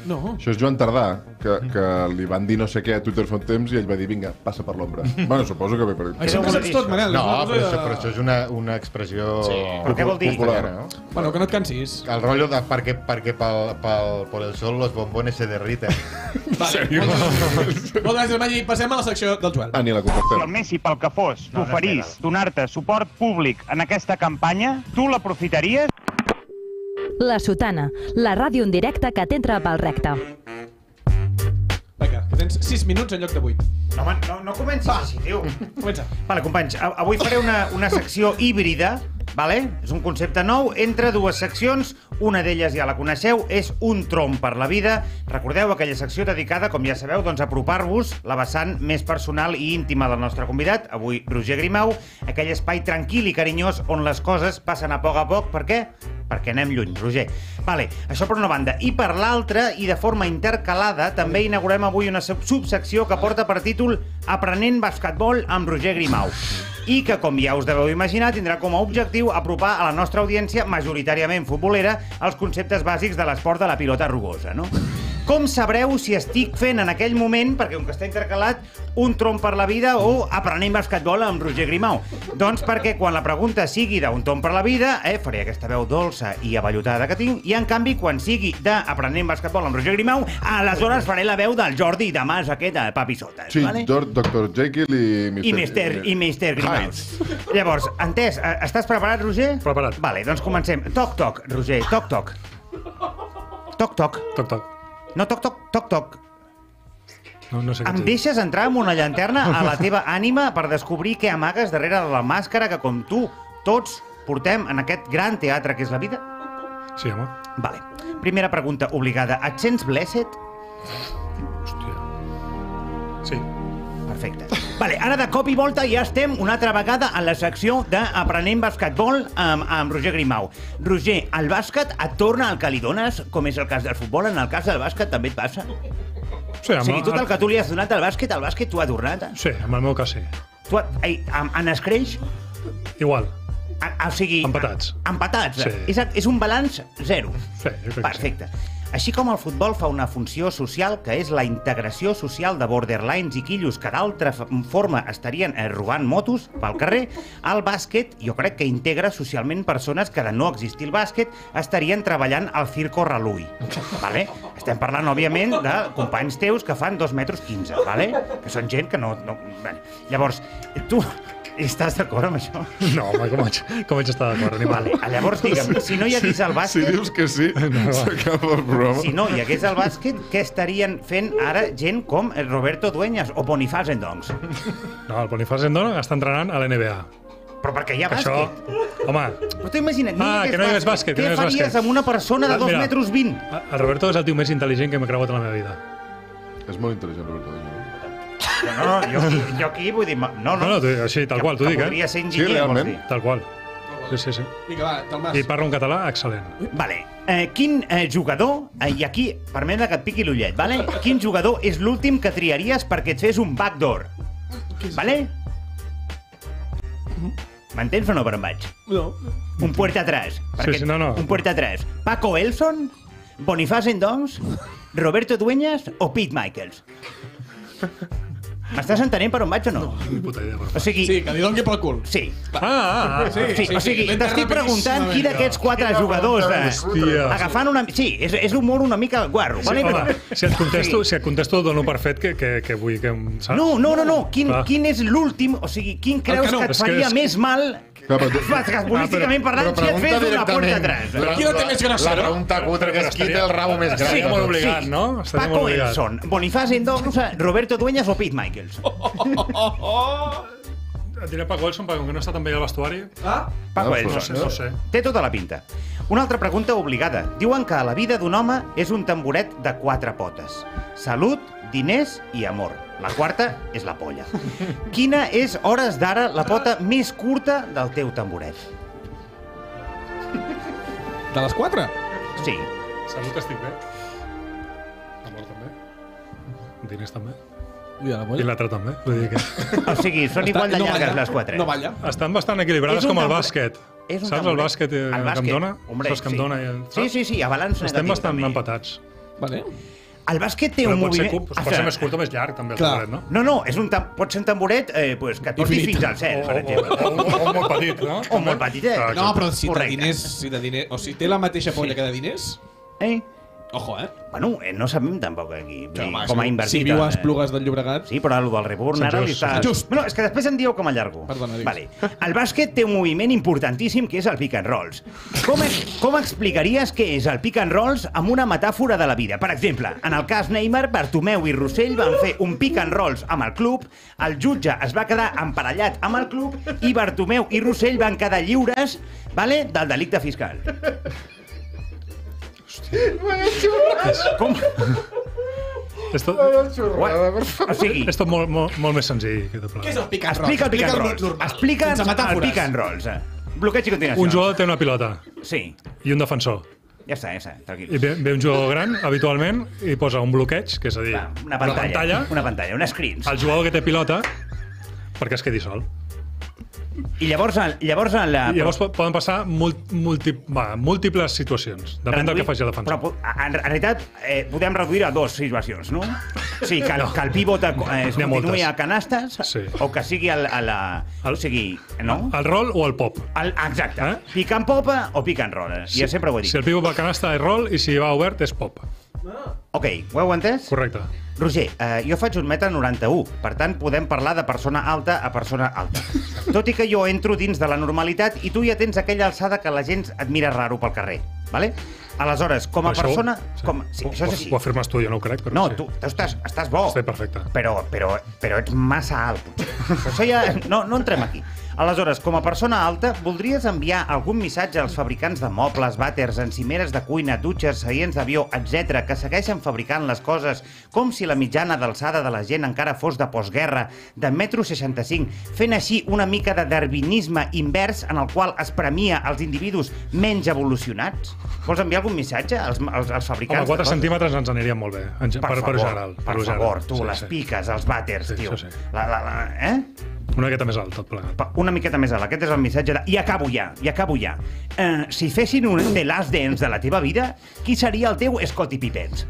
No. Això és Joan Tardà, que, que li van dir no sé què a Twitter fa un temps i ell va dir, vinga, passa per l'ombra. [LAUGHS] bueno, suposo que ve per Això que saps tot, Manel. No, però això, però això és una, una expressió sí. Però què vol dir? popular, no? Bueno, que no et cansis. El rotllo de perquè, perquè pel, pel, por el sol los bombones se derriten. [LAUGHS] Vale. Moltes gràcies, Maggi. Passem a la secció del Joel. Ah, ni la Si el contestem. Messi, pel que fos, No, no t'oferís legal. donar-te suport públic en aquesta campanya, tu l'aprofitaries? La sotana. La ràdio en directe que t'entra pel recte. Vinga, que tens 6 minuts en lloc de 8. No, home, no, no comencis així, tio. Comença. Vale, companys, a- avui faré una, una secció híbrida vale? És un concepte nou entre dues seccions, una d'elles ja la coneixeu, és un trom per la vida. Recordeu aquella secció dedicada, com ja sabeu, doncs a apropar-vos la vessant més personal i íntima del nostre convidat, avui Roger Grimau, aquell espai tranquil i carinyós on les coses passen a poc a poc. Per què? Perquè anem lluny, Roger. Vale, això per una banda. I per l'altra, i de forma intercalada, també inaugurem avui una sub- subsecció que porta per títol Aprenent basquetbol amb Roger Grimau i que, com ja us deveu imaginar, tindrà com a objectiu apropar a la nostra audiència, majoritàriament futbolera, els conceptes bàsics de l'esport de la pilota rugosa, no? Com sabreu si estic fent en aquell moment, perquè com que està intercalat, un trom per la vida o aprenent basquetbol amb Roger Grimau? Doncs perquè quan la pregunta sigui d'un trom per la vida, eh, faré aquesta veu dolça i avallotada que tinc, i en canvi, quan sigui d'aprenent basquetbol amb Roger Grimau, aleshores faré la veu del Jordi de Mas, aquest de Papi Sotes, Sí, vale? Dr. Jekyll i Mr. I Mr. i Mr. Grimaus. Llavors, entès, eh, estàs preparat, Roger? Preparat. Vale, doncs comencem. Toc, toc, Roger, toc, toc. Toc, toc. Toc, toc. No, toc, toc, toc, toc. No, no sé Em deixes entrar amb una llanterna a la teva [LAUGHS] ànima per descobrir què amagues darrere de la màscara que, com tu, tots portem en aquest gran teatre que és la vida? Sí, home. Vale. Primera pregunta obligada. Et sents blessed? Sí. Perfecte. Vale, ara de cop i volta ja estem una altra vegada en la secció d'Aprenem basquetbol amb, amb Roger Grimau. Roger, el bàsquet et torna al que li dones, com és el cas del futbol? En el cas del bàsquet també et passa? Sí, o sigui, tot el que tu li has donat al bàsquet, el bàsquet t'ho ha tornat? Sí, en el meu cas sí. Tu, ei, en, en escreix? Igual. A, o sigui... Empatats. Empatats. Sí. És, és un balanç zero. Sí, jo crec que Perfecte. Així com el futbol fa una funció social, que és la integració social de borderlines i quillos que d'altra forma estarien eh, robant motos pel carrer, el bàsquet jo crec que integra socialment persones que de no existir el bàsquet estarien treballant al Circo Ralui. Vale? Estem parlant, òbviament, de companys teus que fan 2 metres 15, vale? que són gent que no... no... Llavors, tu estàs d'acord amb això? No, home, com vaig, com vaig estar d'acord? Ni Vale, llavors digue'm, si no hi hagués el bàsquet... Si dius que sí, s'acaba el programa. Si no hi hagués el bàsquet, què estarien fent ara gent com el Roberto Dueñas o Boniface Endongs? No, el Boniface Endona està entrenant a l'NBA. Però perquè hi ha Això, bàsquet. home, Però t'ho imagina't, ni Ah, que no hi hagués bàsquet, que Què no faries bàsquet. amb una persona de Ah, 2 mira. metres 20? el Roberto és el tio més intel·ligent que m'he creuat en la meva vida. És molt intel·ligent, Roberto. No, no, jo, jo aquí vull dir... No, no, No, no, tu, així, tal Que- qual, t'ho dic, eh? podria ser enginyer, Sí, realment. vols dir? Tal qual. Sí, sí, sí. Vinga, va, Talmas. I parla un català excel·lent. Vale. Eh, quin eh, jugador, eh, i aquí, permet que et piqui l'ullet, vale? quin jugador és l'últim que triaries perquè et fes un backdoor? Vale? M'entens o no per on vaig? No. Un puerta atrás. Sí, sí, no, no. Un puerta atrás. Paco Elson, Boniface Endongs, Roberto Dueñas o Pete Michaels? M'estàs entenent per on vaig o no? Ni puta idea. O sigui... Sí, que li doni pel cul. Sí. Ah, ah, ah. Sí, sí, sí, o sigui, t'estic preguntant qui d'aquests quatre jugadors de... Hòstia. agafant una... Sí, és, és l'humor una mica guarro. Sí, vale? home, si et contesto, si et contesto dono per fet que, que, que vull que... Saps? No, no, no, no. Quin, quin és l'últim, o sigui, quin creus que no. que et faria és- més mal Clar, però tu- futbolísticament parlant si et fes una porta atrás? La, Qui la té més grossa, La no? pregunta cutre que és qui té el rabo més gran. De molt obligat, no? Estaria Paco. Elson, Boniface Endongs, Roberto Dueñas o Pete Michaels? Et [LAUGHS] diré Paco Elson, perquè com que no està tan bé al vestuari... Ah? Paco No, Elson. no sé. Té tota la pinta. Una altra pregunta obligada. Diuen que la vida d'un home és un tamboret de quatre potes. Salut, diners i amor. La quarta és la polla. Quina és, hores d'ara, la pota més curta del teu tamboret? De les quatre? Sí. Salut, estic bé. Amor també. Diners també. I la I polla? l'altre també. Vull dir que... O sigui, són igual de no llargues balla. les quatre. No balla. Estan bastant equilibrades com el bàsquet. És un Saps el bàsquet, eh, El que em dona? Hombre, Saps que em sí. dona? i el- Sí, sí, sí, a balanç Estem bastant també. empatats. Vale. El bàsquet té Però un pot ser, moviment... curt, pot ser més curt o més llarg, també, el Clar. tamboret, no? No, no, és un tam... pot ser un tamboret eh, pues, que torni Infinit. fins al cel, per O, exemple. o, o, o molt petit, no? O molt petitet. Clar, No, però si de Correcte. diners, si de diners, o si té la mateixa polla que de diners, Eh? Ojo, eh? Bueno, eh, no sabem tampoc aquí. Dir, home, com ha si- invertit. si viu a Esplugues del Llobregat... Sí, però el del Reborn Sant ara li Just, està... Just. Bueno, és que després em dieu que m'allargo. Perdona, digues. Vale. El bàsquet té un moviment importantíssim que és el pick and rolls. Com, com explicaries què és el pick and rolls amb una metàfora de la vida? Per exemple, en el cas Neymar, Bartomeu i Rossell van fer un pick and rolls amb el club, el jutge es va quedar emparellat amb el club i Bartomeu i Rossell van quedar lliures vale, del delicte fiscal. Com? És tot, O sigui, és tot molt, molt, molt més senzill. Que tot Què és el pick and roll? explica el pick and Explica'ns sense el pick and rolls. Bloqueig i continuació. Un jugador té una pilota Sí, i un defensor. ja està, ja està, tranquil. I ve, ve un jugador gran, habitualment, i posa un bloqueig, que és a dir, Una pantalla, una pantalla, un screens. el jugador que té pilota perquè es quedi sol. I llavors, llavors en la... I llavors po- poden passar mul, multi, va, múltiples situacions. Depèn del que faci el defensor. Però en, en realitat eh, podem reduir a dues situacions, no? O sigui, que, el, que el pivot eh, es continuï moltes. a canastes Sí. o que sigui el, a la... O sigui, no? El rol o el pop. El, exacte. Eh? Pick and pop o pick and roll. Sí. Jo sempre ho he dit. Si el pivot va a canasta és rol i si va obert és pop. Ok, ho heu entès? Correcte. Roger, eh, jo faig un metre 91, per tant podem parlar de persona alta a persona alta. [LAUGHS] Tot i que jo entro dins de la normalitat i tu ja tens aquella alçada que la gent et mira raro pel carrer, vale? Aleshores, com a això- persona... Com, sí, això és ho, així. ho afirmes tu, jo no ho crec, però No, sí. tu, tu estàs, estàs bo. Estic perfecte. Però, però, però ets massa alt, potser. [LAUGHS] Això ja... No, no entrem aquí. Aleshores, com a persona alta, voldries enviar algun missatge als fabricants de mobles, vàters, encimeres de cuina, dutxes, seients d'avió, etc que segueixen fabricant les coses com si la mitjana d'alçada de la gent encara fos de postguerra, de metro 65, fent així una mica de darwinisme invers en el qual es premia els individus menys evolucionats? Vols enviar algun missatge als, als, als Home, fabricants? 4 de coses? centímetres ens anirien molt bé, en, Per, per, per, favor, general. per lo favor, general. tu, les piques, els vàters, Sí, tio. sí. La, la, la, eh? Una miqueta més alt, tot plegat. Una miqueta més alt. Aquest és el missatge de... I acabo ja, i acabo ja. Eh, si fessin un The Last Dance de la teva vida, qui seria el teu Scottie Pippens?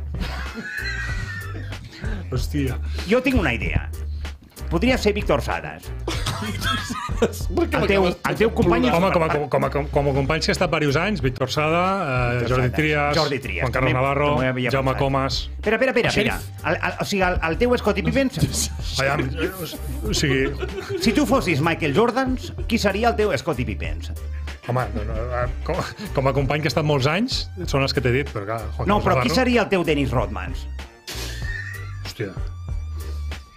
Hòstia. Jo tinc una idea. Podria ser Víctor Sadas. El teu, el teu company... Home, com a, com, com, a, com a companys que ha estat diversos anys, Víctor Sada, eh, Víctor Jordi. Trias, Jordi Trias, Juan Carlos també- Navarro, Jaume pensat. Comas... Espera, espera, espera, espera. El, el, o sigui, el, el teu Scottie Pippens... [LAUGHS] Aviam, o sigui... Si tu fossis Michael Jordan, qui seria el teu Scottie Pippens? Home, no, no, eh, com, com a company que ha estat molts anys, són els que t'he dit, però clar, Juan No, Carlos però qui Navarro... seria el teu Dennis Rodmans? Hòstia.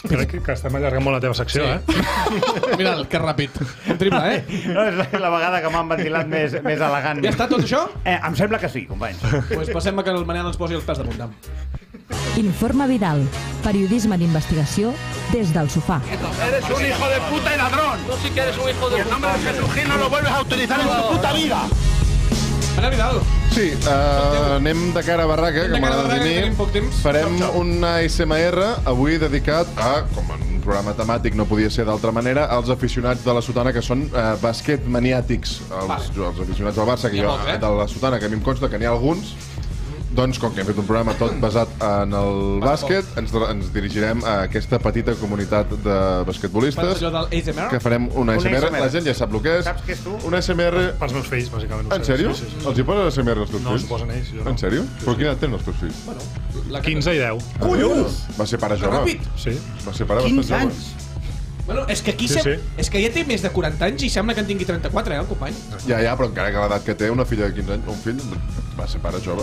Crec que, estem allargant molt la teva secció, Sí. eh? [LAUGHS] Mira'l, que ràpid. Un triple, eh? No, és la, vegada que m'han ventilat més, més elegant. Ja està tot això? Eh, em sembla que sí, companys. pues passem a que el Manel ens posi els pèls de punta. Informe Vidal. Periodisme d'investigació des del sofà. Eres un hijo de puta y ladrón. No, sí que eres un hijo de puta. Y el nombre de Jesús Gil no lo vuelves a utilizar en tu puta vida. Manel Vidal. Sí, uh, anem de cara a barraca, que de cara a m'agrada dir que temps. Farem un ASMR avui dedicat a, com en un programa temàtic no podia ser d'altra manera, als aficionats de la Sotana que són uh, basquet maniàtics. Els, Vale. els aficionats del Barça, que jo, molts, eh? de la Sotana, que a mi em consta que n'hi ha alguns, doncs, com que hem fet un programa tot basat en el bàsquet, ens, ens dirigirem a aquesta petita comunitat de basquetbolistes que farem un ASMR. La gent ja sap el que és. Saps què és tu? Un ASMR... Pels meus fills, bàsicament. En sèrio? Sí, sí, sí. Els hi poses ASMR als teus No, fills? s'ho posen ells, jo no. En sèrio? Però quina edat tenen els teus fills? La 15 i 10. Collons! Va ser pare jove. Ràpid! Sí. Va ser pare 15 bastant jove. anys. Bueno, és que aquí Sí, sí, sí. és que ja té més de 40 anys i sembla que en tingui 34, eh, el company. Ja, ja, però encara que l'edat que té una filla de 15 anys, un fill, va ser pare jove.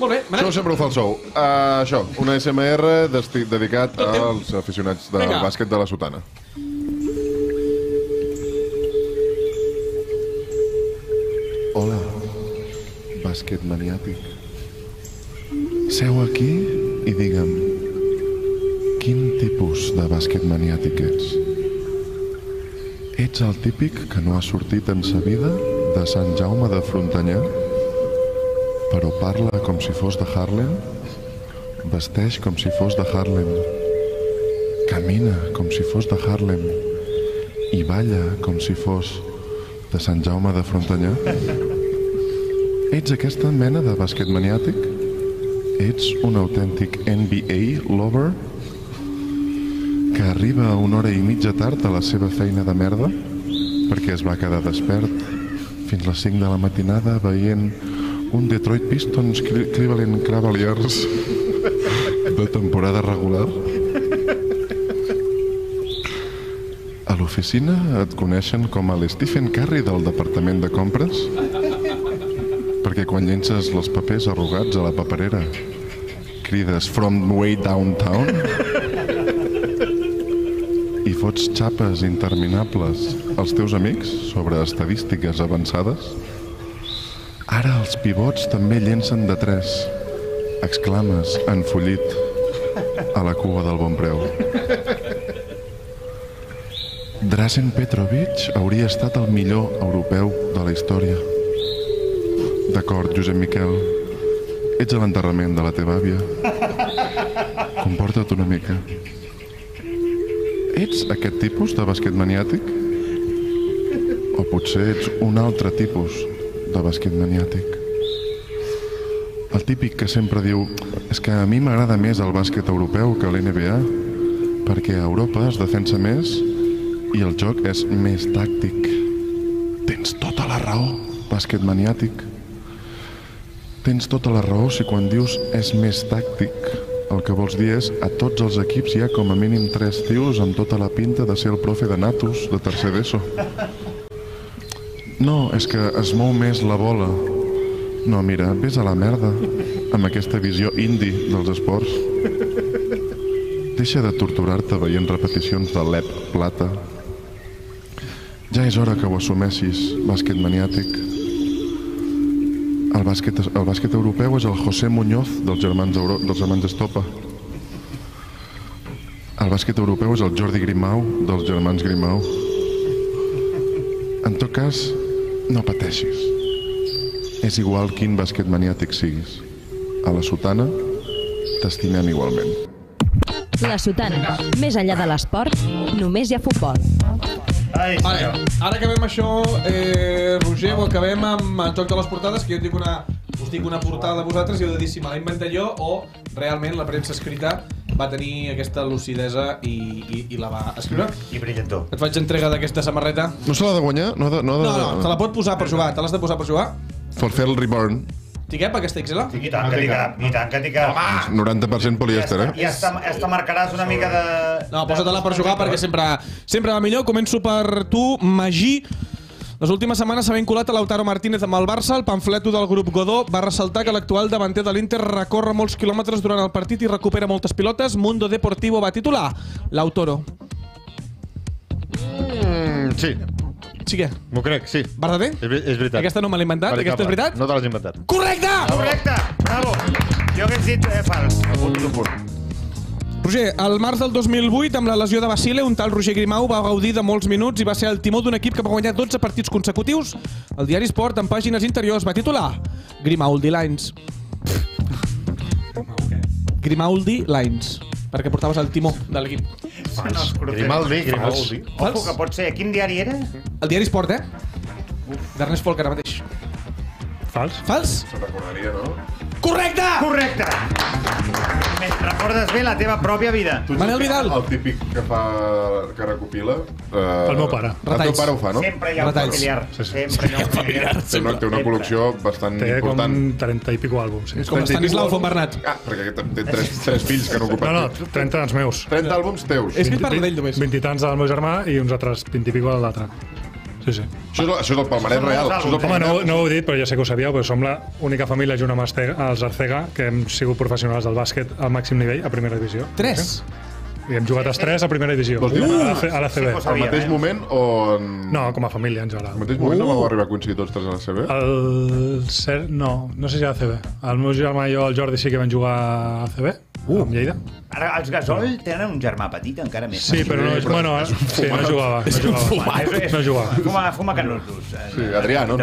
Molt bé, Això Manel. sempre ho fa el sou. Uh, això, un ASMR desti- dedicat als aficionats del Vinga. bàsquet de la Sotana. Hola, bàsquet maniàtic. Seu aquí i digue'm, quin tipus de bàsquet maniàtic ets? Ets el típic que no ha sortit en sa vida de Sant Jaume de Frontanyà, però parla com si fos de Harlem, vesteix com si fos de Harlem, camina com si fos de Harlem i balla com si fos de Sant Jaume de Frontanyà? Ets aquesta mena de bàsquet maniàtic? Ets un autèntic NBA lover? Que arriba a una hora i mitja tard a la seva feina de merda perquè es va quedar despert fins les 5 de la matinada veient un Detroit Pistons Cle- Cleveland Cavaliers de temporada regular. A l'oficina et coneixen com a l'Stephen Curry del departament de compres perquè quan llences els papers arrugats a la paperera crides from way downtown i fots xapes interminables als teus amics sobre estadístiques avançades? Ara els pivots també llencen de tres. Exclames, enfollit, a la cua del bon preu. Drazen Petrovic hauria estat el millor europeu de la història. D'acord, Josep Miquel. Ets a l'enterrament de la teva àvia. Comporta't una mica. Ets aquest tipus de basquet maniàtic? O potser ets un altre tipus de basquet maniàtic? El típic que sempre diu és que a mi m'agrada més el bàsquet europeu que l'NBA perquè a Europa es defensa més i el joc és més tàctic. Tens tota la raó, bàsquet maniàtic. Tens tota la raó si quan dius és més tàctic el que vols dir és a tots els equips hi ha com a mínim tres tios amb tota la pinta de ser el profe de Natus de tercer d'ESO. No, és que es mou més la bola. No, mira, vés a la merda amb aquesta visió indie dels esports. Deixa de torturar-te veient repeticions de l'EP Plata. Ja és hora que ho assumeixis, bàsquet maniàtic. El bàsquet, el bàsquet europeu és el José Muñoz dels germans, Euro, dels germans Estopa. El bàsquet europeu és el Jordi Grimau dels germans Grimau. En tot cas, no pateixis. És igual quin bàsquet maniàtic siguis. A la sotana t'estimem igualment. La Sotana. Més enllà de l'esport, només hi ha futbol. Ai, vale, ara acabem això, eh, Roger, ho acabem amb el joc de les portades, que jo dic una, us dic una portada a vosaltres i heu de dir si me l'he inventat jo o realment la premsa escrita va tenir aquesta lucidesa i, i, i la va escriure. I brillantor. Et faig entrega d'aquesta samarreta. No se l'ha de guanyar? No, de, no, de... No, no, te la pot posar per jugar, te l'has de posar per jugar. For fer el reborn. T'hi cap aquesta XL? I tant, que t'hi cap, i tant, que t'hi cap. 90% polièster, eh? I hasta, hasta marcaràs una mica de... No, posa-te-la per jugar perquè sempre, sempre va millor. Començo per tu, Magí. Les últimes setmanes s'ha vinculat a Lautaro Martínez amb el Barça. El pamfleto del grup Godó va ressaltar que l'actual davanter de l'Inter recorre molts quilòmetres durant el partit i recupera moltes pilotes. Mundo Deportivo va titular Lautaro. Mm, sí. Sí què? M'ho crec, sí. Verdader? És, és veritat. Aquesta no me l'he inventat? Veritable. Aquesta és veritat? No te l'has inventat. Correcte! Correcte! Bravo! Jo hagués dit eh, fals. Apunto un punt. Roger, al març del 2008, amb la lesió de Basile, un tal Roger Grimau va gaudir de molts minuts i va ser el timó d'un equip que va guanyar 12 partits consecutius. El diari Sport, en pàgines interiors, va titular Grimaldi Lines. Grimaldi Lines, perquè portaves el timó de l'equip. Grimaldi, Grimaldi. Ojo, que pot ser. Quin diari era? El diari Sport, eh? D'Ernest Folk, ara mateix. Fals? Fals? Se recordaria, no? Correcte! Correcte! Més recordes bé la teva pròpia vida. Tu ets Manel Vidal. El típic que fa... que recopila... Eh, El meu pare. El teu Retalls. pare ho fa, no? Sempre hi ha un Retalls. familiar. Sí, sí. Sempre hi ha un familiar. Té una, té una col·lecció bastant Té com important. 30 i pico àlbums. Sí. Com Estanislau Fontbernat. Ah, perquè aquest té tres, tres fills que han ocupat. No, no, 30 dels meus. 30 àlbums teus. És que ell parla d'ell només. 20 i tants del meu germà i uns altres 20 i pico de l'altre. Sí, sí. Això és, el- això és el palmarès real. Això és el Home, no, palmarès. no ho he dit, però ja sé que ho sabíeu, però som l'única família junt amb els Arcega que hem sigut professionals del bàsquet al màxim nivell, a primera divisió. Tres. I hem jugat els tres a primera divisió. Dir- a la, C- a la CB. Al mateix moment o en... No, com a família, en general. Al mateix moment no vau arribar a coincidir tots tres a la CB? El. No, no sé si a la CB. El meu germà i jo, el Jordi, sí que vam jugar a la CB, uh. amb Lleida. Ara, els Gasol tenen un germà petit, encara més. Sí, però no, bueno, eh, sí, no jugava. No jugava. No jugava. Fuma, fuma canutos. Sí, Adrià, no?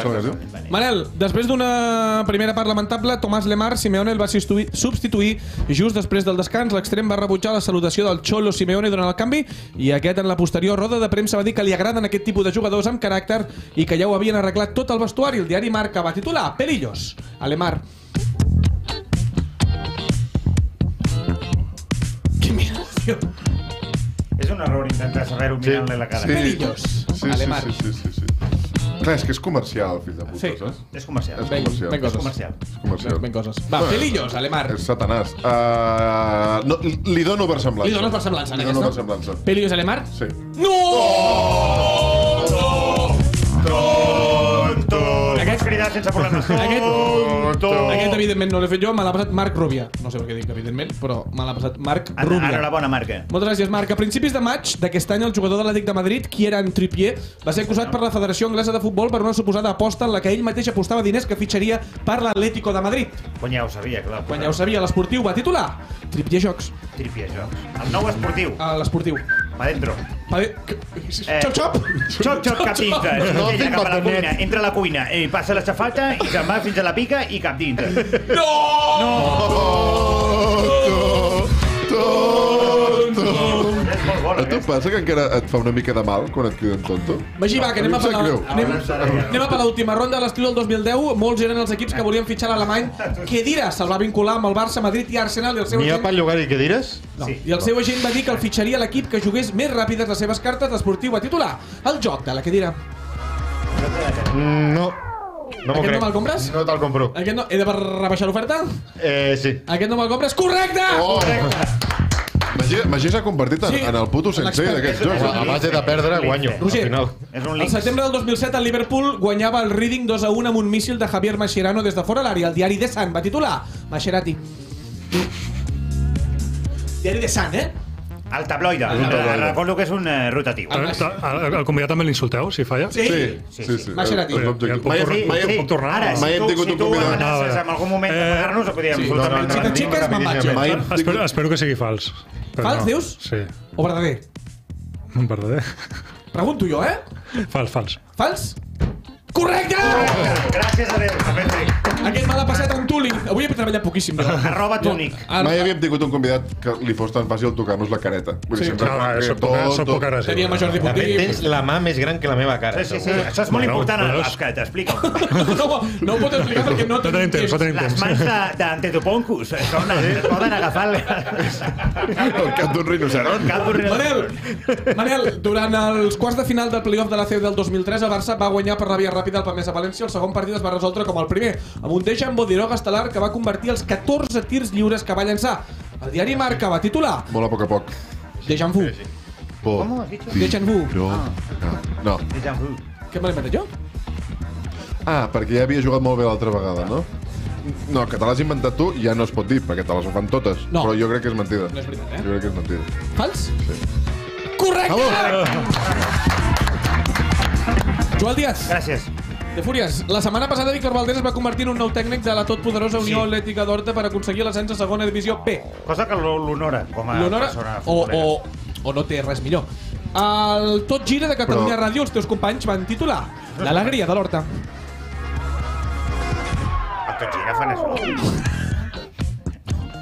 Manel, després d'una primera part lamentable, Tomàs Lemar, Simeone el va substituir, just després del descans. L'extrem va rebutjar la salutació del Cholo Simeone durant el canvi i aquest en la posterior roda de premsa va dir que li agraden aquest tipus de jugadors amb caràcter i que ja ho havien arreglat tot el vestuari. El diari Marca va titular Perillos, a Què mira? És un error intentar saber-ho mirant-li la cara. Sí. Perillos, Sí, sí, sí, sí, sí, sí. Res, que és comercial, fill de puta, Sí. saps? És comercial. És Ben- comercial. ben coses. És comercial. És comercial. Ben coses. Va, Pelillos, Alemar. És satanàs. Uh, no, li dono per semblança. Li dones per semblança, en Li dono no? per semblança. Pelillos, Alemar? Sí. Aquest cridat sense anar. Aquest, aquest, evidentment, no l'he fet jo, me l'ha passat Marc Rubia. No sé per què dic, evidentment, però me l'ha passat Marc Rubia. Ara la bona marca. Moltes gràcies, Marc. A principis de maig d'aquest any, el jugador de l'Atlètic de Madrid, Kieran Trippier, va ser acusat per la Federació Anglesa de Futbol per una suposada aposta en la que ell mateix apostava diners que fitxaria per l'Atlético de Madrid. Quan ja ho sabia, clar. Quan ja ho sabia, l'esportiu va titular Trippier Jocs. Trippier Jocs. El nou esportiu. L'esportiu. Va dentro. Va de... Eh, Xop, xop! Xop, xop, cap dins. No, Ella cap a la cuina, entra a la cuina, eh, passa la xafata i se'n va fins a la pica i cap [LAUGHS] dins. A tu passa que encara et fa una mica de mal quan et criden tonto? Magí, va, que anem a, per la, anem, anem a per l'última ronda de l'estiu del 2010. Molts eren els equips que volien fitxar l'alemany. Kedira se'l va vincular amb el Barça, Madrid i Arsenal i el seu N'hi ha agent... per llogar i què dires? No. I el seu agent va dir que el fitxaria l'equip que jugués més ràpides les seves cartes d'esportiu a titular. El joc de la Kedira. Mm, No. No Aquest crec. no me'l compres? No te'l compro. Aquest no... He de rebaixar l'oferta? Eh, sí. Aquest no me'l compres? Correcte! Oh! Magí, Magí s'ha convertit en, Sí, en el puto sensei d'aquests jocs. A base de perdre, guanyo. Roger, Al final. És un El setembre del 2007 el Liverpool guanyava el Reading 2 a 1 amb un míssil de Javier Mascherano des de fora l'àrea. El diari The Sun va titular Mascherati. Diari The Sun, eh? El tabloide. un tabloide. Recordo que és un eh, rotatiu. El- El, el, el convidat també l'insulteu, si falla? Sí. Sí, sí, sí. Mascherati. És l'objectiu. Puc Mai, tornar- mai, sí, puc tornar? Ara, Mai si hem tu, tingut si un tu amenaces Ah, en algun moment Sí. de pagar-nos, ho podíem Sí, absolutament no, no, Si no, te'n xiques, me'n vaig. Eh? Espero, espero que sigui fals. Però Fals, no. dius? Sí. O verdader? Verdader. Pregunto jo, eh? Fals, fals. Fals? Correcte! Gràcies a Déu. també. Aquest me l'ha passat en Tooling. Avui he treballat poquíssim. jo. [LAUGHS] Arroba túnic. Ara- Mai havíem tingut un convidat que li fos tan fàcil tocar-nos la careta. Vull dir, Sí. sempre No, que soc poc, tot, soc tot. poc agressiu. De fet, diputats. tens la mà més gran que la meva cara. Sí, sí, sí. Això és molt Bueno, important al veus? bàsquet, explica-ho. [LAUGHS] No, no ho pot explicar perquè no No tenim temps, no tenim Les temps. mans de- d'Antetokounmpo són, es poden agafar El cap d'un rinoceront. el cap d'un Manel, Manel, durant els quarts de final del playoff de la CB del 2003, el Barça va guanyar per la via ràpida el Pamesa València. El segon partit es va resoldre com el primer, amb un Dejan Bodiroga estel·lar que va convertir els 14 tirs lliures que va llançar. El diari Marca va titular Molt a poc a poc. Dejan Vu. Por Com ho has dit? Dejan Vu. Però... No. Què me l'he inventat jo? Ah, perquè ja havia jugat molt bé l'altra vegada, no? No, que te l'has inventat tu ja no es pot dir, perquè te les fan totes. No. Però jo crec que és mentida. No és veritat, eh? Jo crec que és mentida. Fals? Correcte! Joel Díaz. Gràcies. De Fúries, la setmana passada Víctor Valdés es va convertir en un nou tècnic de la totpoderosa Unió Sí. Atlètica d'Horta per aconseguir l'ascens a segona divisió B. Cosa que l'honora com a L'honora persona o, futbolera. o, o no té res millor. El Tot Gira de Catalunya Però- Ràdio, els teus companys van titular L'alegria de l'Horta. A tot gira fan això. [LAUGHS]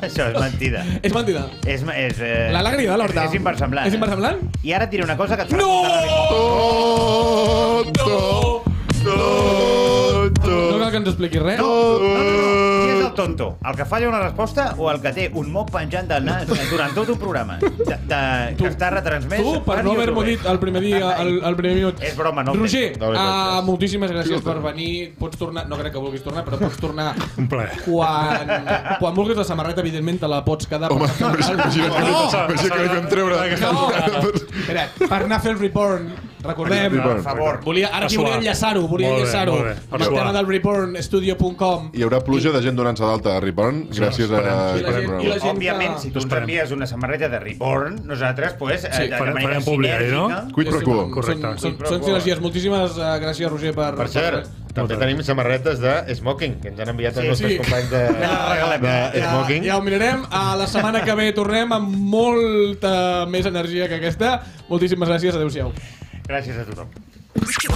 Això és mentida. És mentida. És, és, eh, L'alegria de l'Horta. És inversemblant. És inversemblant? I ara et diré una cosa que et farà No! Tonto! No cal que ens expliquis res. No, no, no, no. Qui és el tonto? El que falla una resposta o el que té un mot penjant del nas durant tot un programa de, de, que està retransmès Tu, per no haver-m'ho dit el primer dia, el, el primer minut. És broma, no. Roger, No, no, no. uh, moltíssimes gràcies per venir. Pots tornar, no crec que vulguis tornar, però pots tornar Un plaer. quan, quan vulguis la samarreta, evidentment, te la pots quedar. Home, per- imagina't que, No! imagina't que li vam treure. No! Espera, per anar a fer el reporn, recordem. Per favor. volia, ara aquí volia enllaçar-ho, volia enllaçar-ho amb el tema del repornstudio.com. Hi haurà pluja de gent donant-se d'alta a Riporn gràcies a... I la gent- i la gent Òbviament, si tu ens envies una samarreta de Reborn, nosaltres, pues, Sí, eh, de, de farem- manera ahí, no? sinèrgica... Quid pro quo. Correcte. Són, són, sinergies. Moltíssimes uh, gràcies, Roger, per... Per cert, també tenim samarretes de Smoking, que ens han enviat els Sí, nostres sí. companys de, Ja de Ja, Smoking. ja ho mirarem. A la setmana que ve tornem amb molta més energia que aquesta. Moltíssimes gràcies. Adéu-siau. Gràcies a tothom.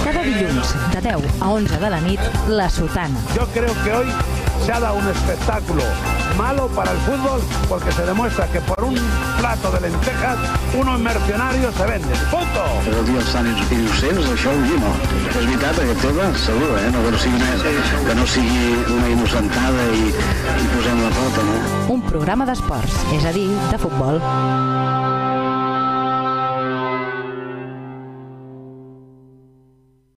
Cada dilluns, de 10 a 11 de la nit, La Sotana. Yo creo que hoy se ha dado un espectáculo malo para el fútbol porque se demuestra que por un plato de lentejas unos mercenarios se venden. ¡Punto! Cada dia els tan innocents, això ho diu, no? És veritat, aquest tema, segur, eh? No, que, no sigui una, que no sigui una innocentada i, i posem la pota, no? Un programa d'esports, és a dir, de futbol.